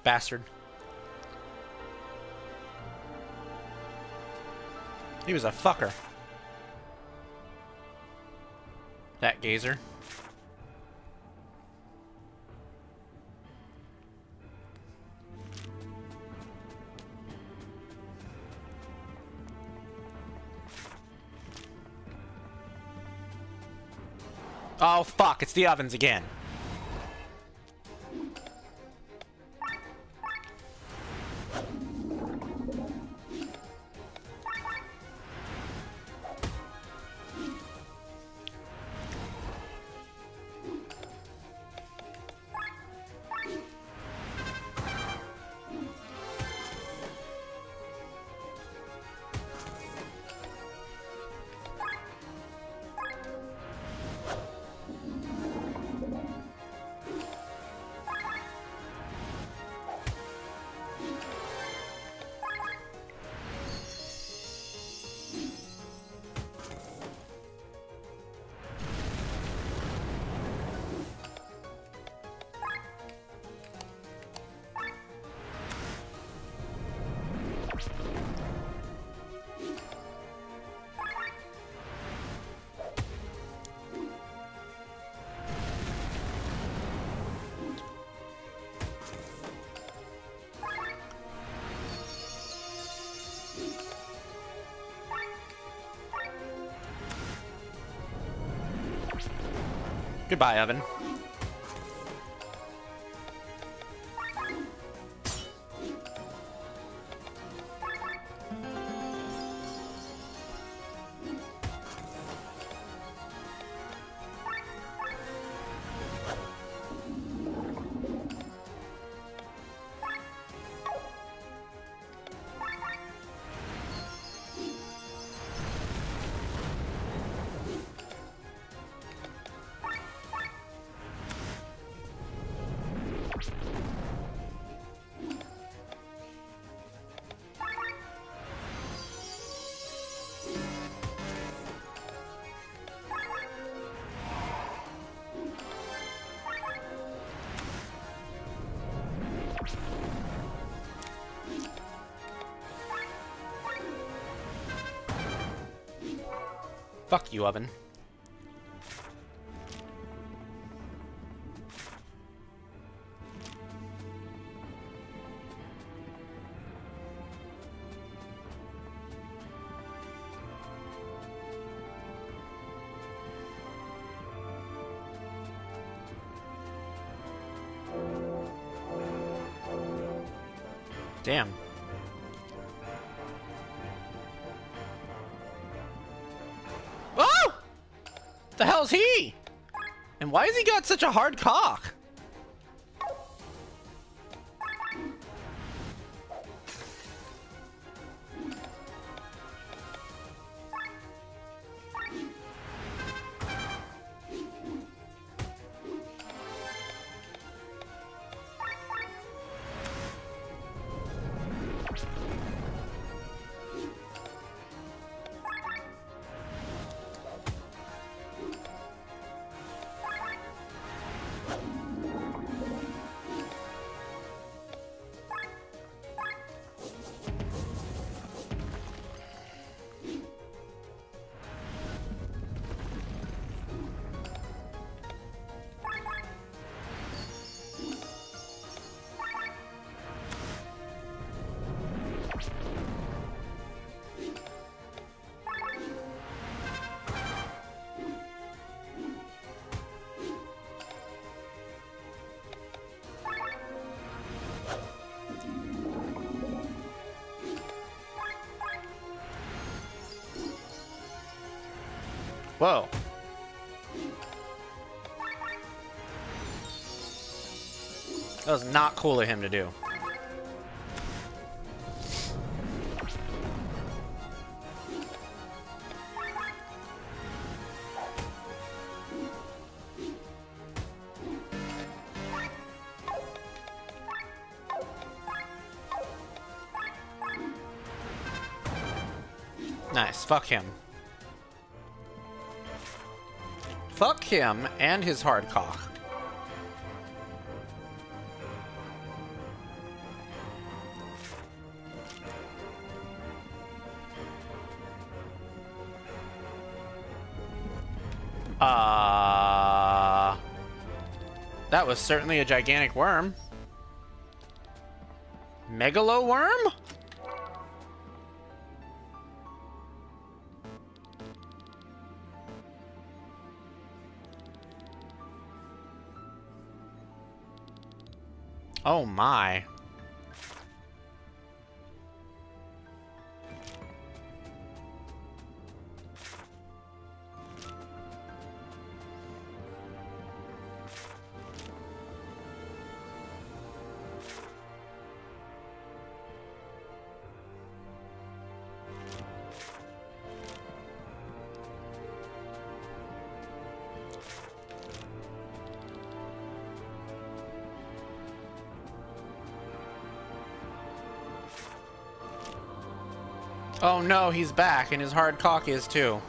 Bastard. He was a fucker. That Gazer. Oh, fuck. It's the ovens again. Goodbye, Evan. Fuck you, Oven. He got such a hard cock? Whoa. That was not cool of him to do. Nice. Fuck him. him and his hard cock. Uh, that was certainly a gigantic worm. Megaloworm? Oh my. No, he's back, and his hard cock is too.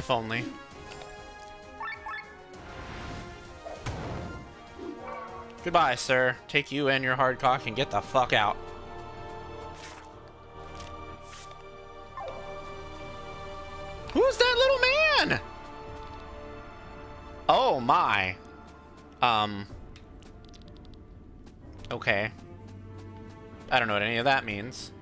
If only. Goodbye, sir. Take you and your hard cock and get the fuck out. Who's that little man? Oh my. Um. Okay. I don't know what any of that means.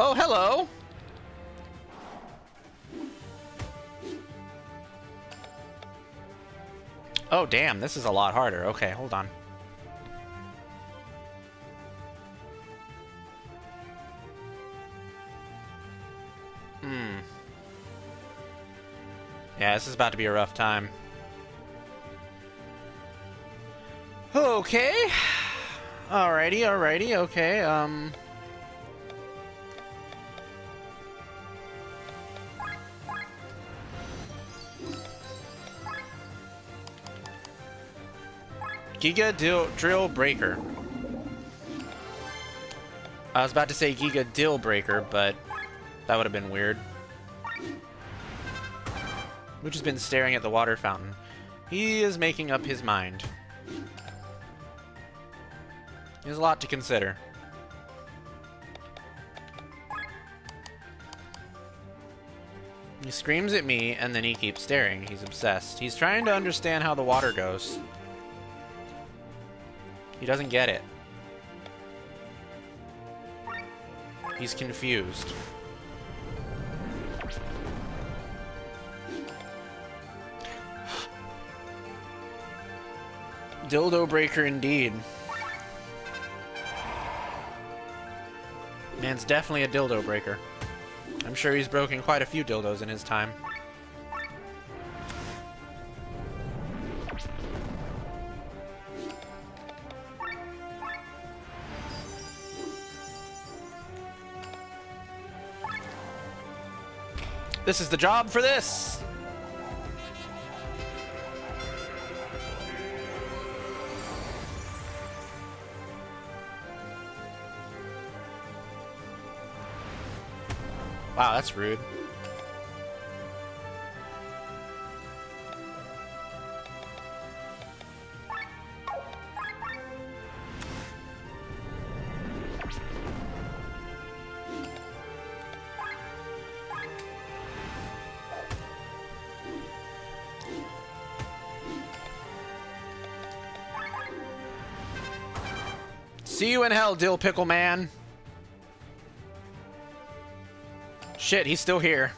Oh, hello. Oh, damn, this is a lot harder. Okay, hold on. Hmm. Yeah, this is about to be a rough time. Okay. Alrighty, alrighty, okay, um... Giga Drill Breaker. I was about to say Giga Dill Breaker, but that would have been weird. Which has been staring at the water fountain. He is making up his mind. He has a lot to consider. He screams at me, and then he keeps staring. He's obsessed. He's trying to understand how the water goes. He doesn't get it. He's confused. Dildo breaker indeed. Man's definitely a dildo breaker. I'm sure he's broken quite a few dildos in his time. This is the job for this. Wow, that's rude. In hell, Dill Pickle Man. Shit, he's still here.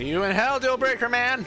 See you in hell, deal breaker man.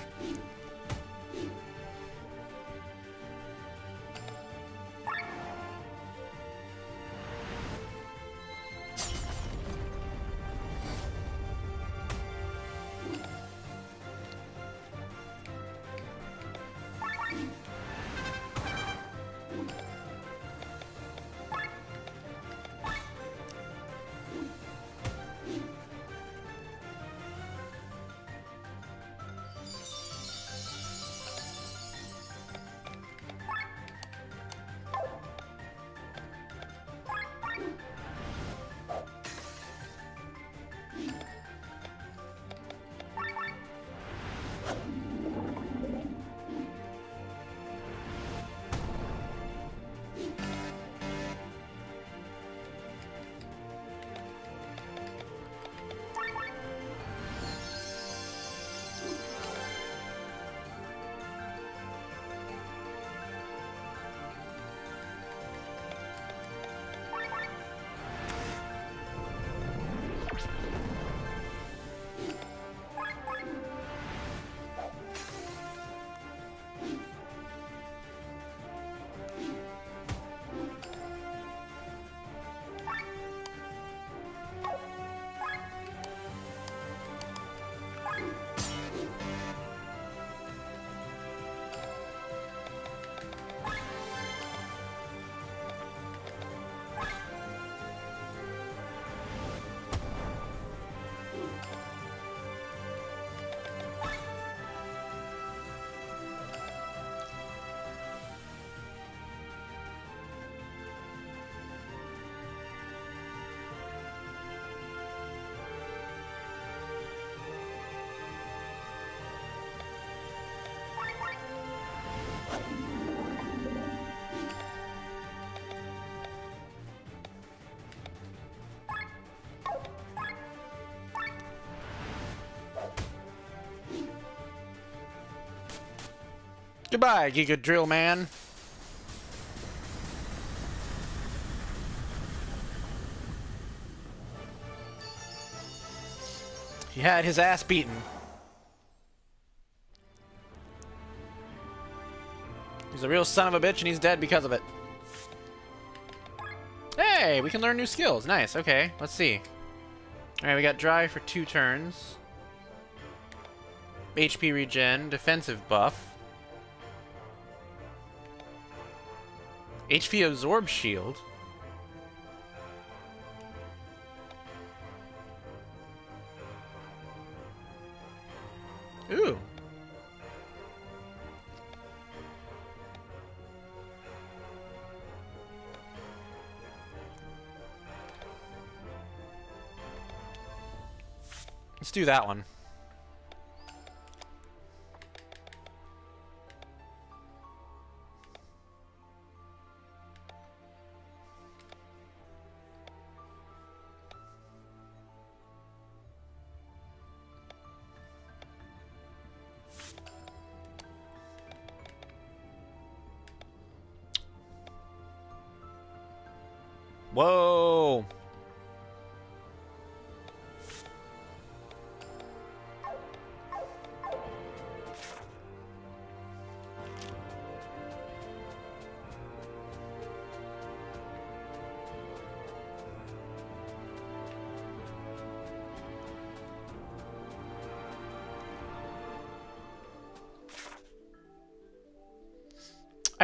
Goodbye, Giga Drill Man. He had his ass beaten. He's a real son of a bitch and he's dead because of it. Hey, we can learn new skills. Nice, okay. Let's see. Alright, we got dry for two turns. HP regen, defensive buff. HP absorb shield. Ooh. Let's do that one.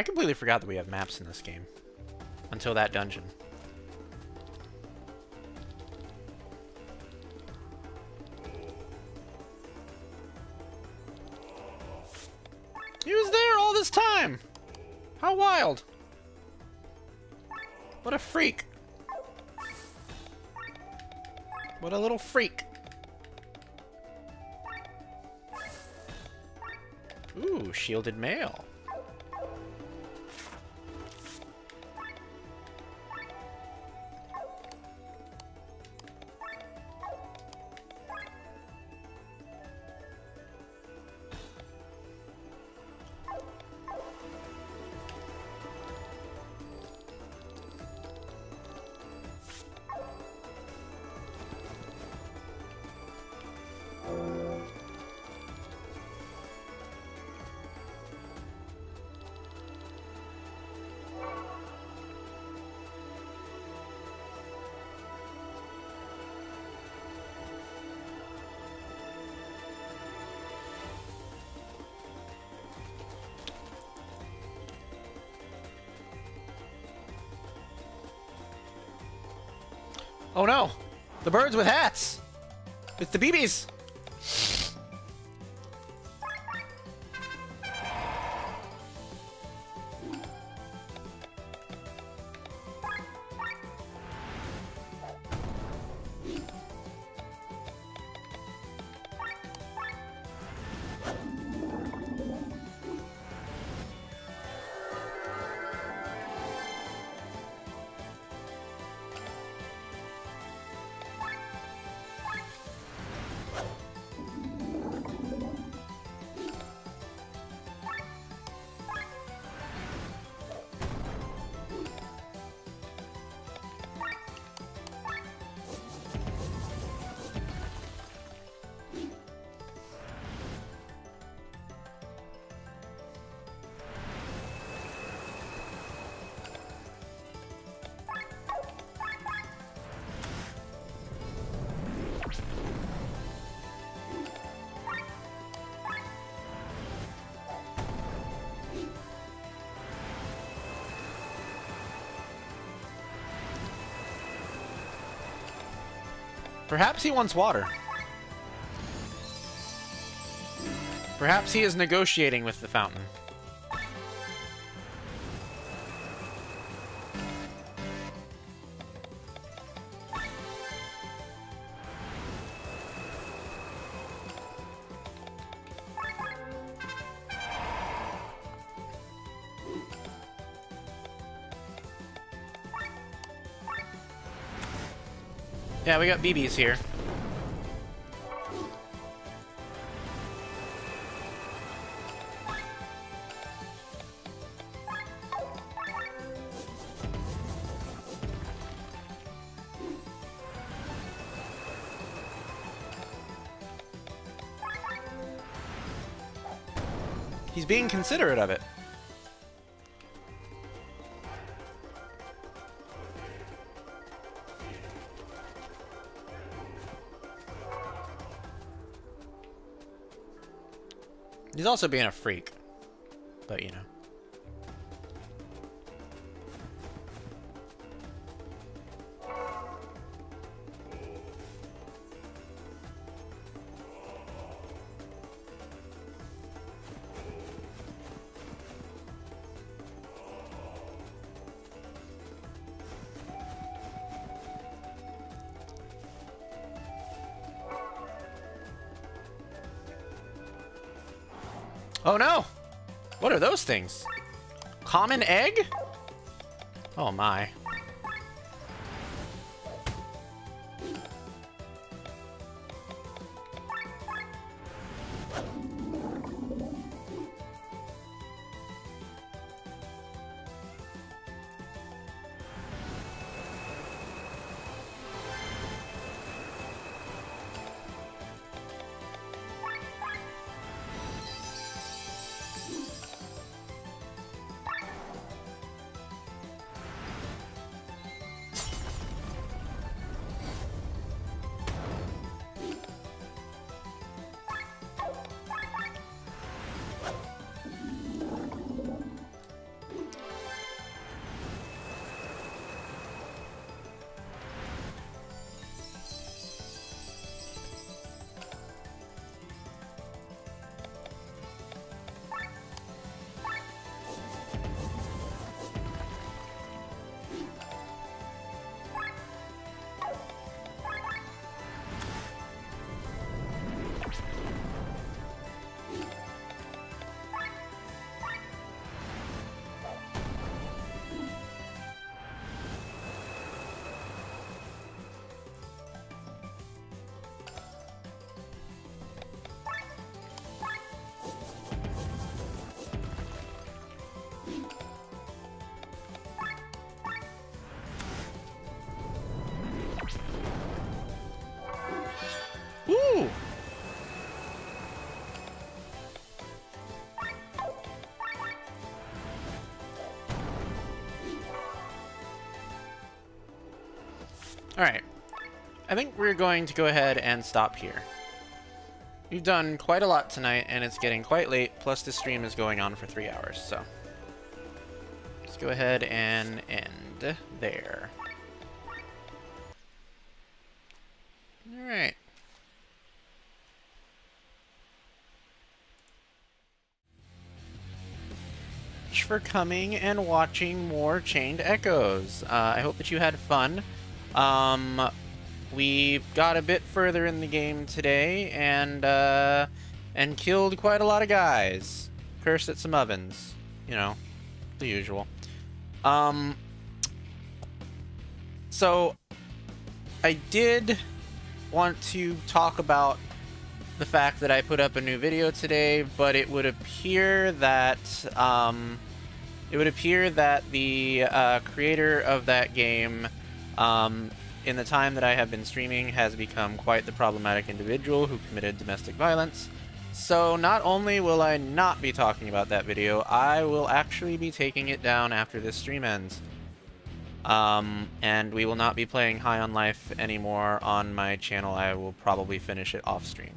Completely forgot that we have maps in this game. Until that dungeon. He was there all this time! How wild! What a freak! What a little freak! Ooh, shielded mail. The birds with hats! It's the BBs! Perhaps he wants water. Perhaps he is negotiating with the fountain. got BBs here. He's being considerate of it. Also being a freak. But, you know. Those things? Common egg? Oh my. I think we're going to go ahead and stop here. We've done quite a lot tonight, and it's getting quite late, plus the stream is going on for three hours, so... Let's go ahead and end there. Alright. For coming and watching more Chained Echoes. Uh, I hope that you had fun. Um, we got a bit further in the game today and uh, and killed quite a lot of guys. Cursed at some ovens, you know, the usual. Um, so I did want to talk about the fact that I put up a new video today, but it would appear that um, it would appear that the uh, creator of that game, um, in the time that I have been streaming, has become quite the problematic individual who committed domestic violence. So not only will I not be talking about that video, I will actually be taking it down after this stream ends. Um, and we will not be playing High on Life anymore on my channel. I will probably finish it off stream.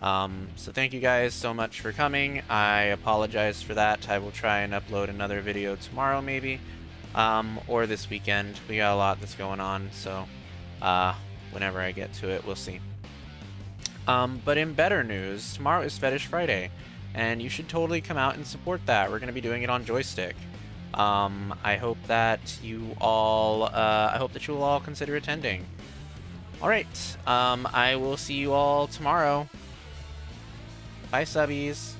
Um, so thank you guys so much for coming. I apologize for that. I will try and upload another video tomorrow maybe, um, or this weekend. We got a lot that's going on, so uh, whenever I get to it, we'll see. Um, but in better news, tomorrow is Fetish Friday, and you should totally come out and support that. We're going to be doing it on Joystick. Um, I hope that you all, uh, I hope that you will all consider attending. Alright, um, I will see you all tomorrow. Bye, subbies.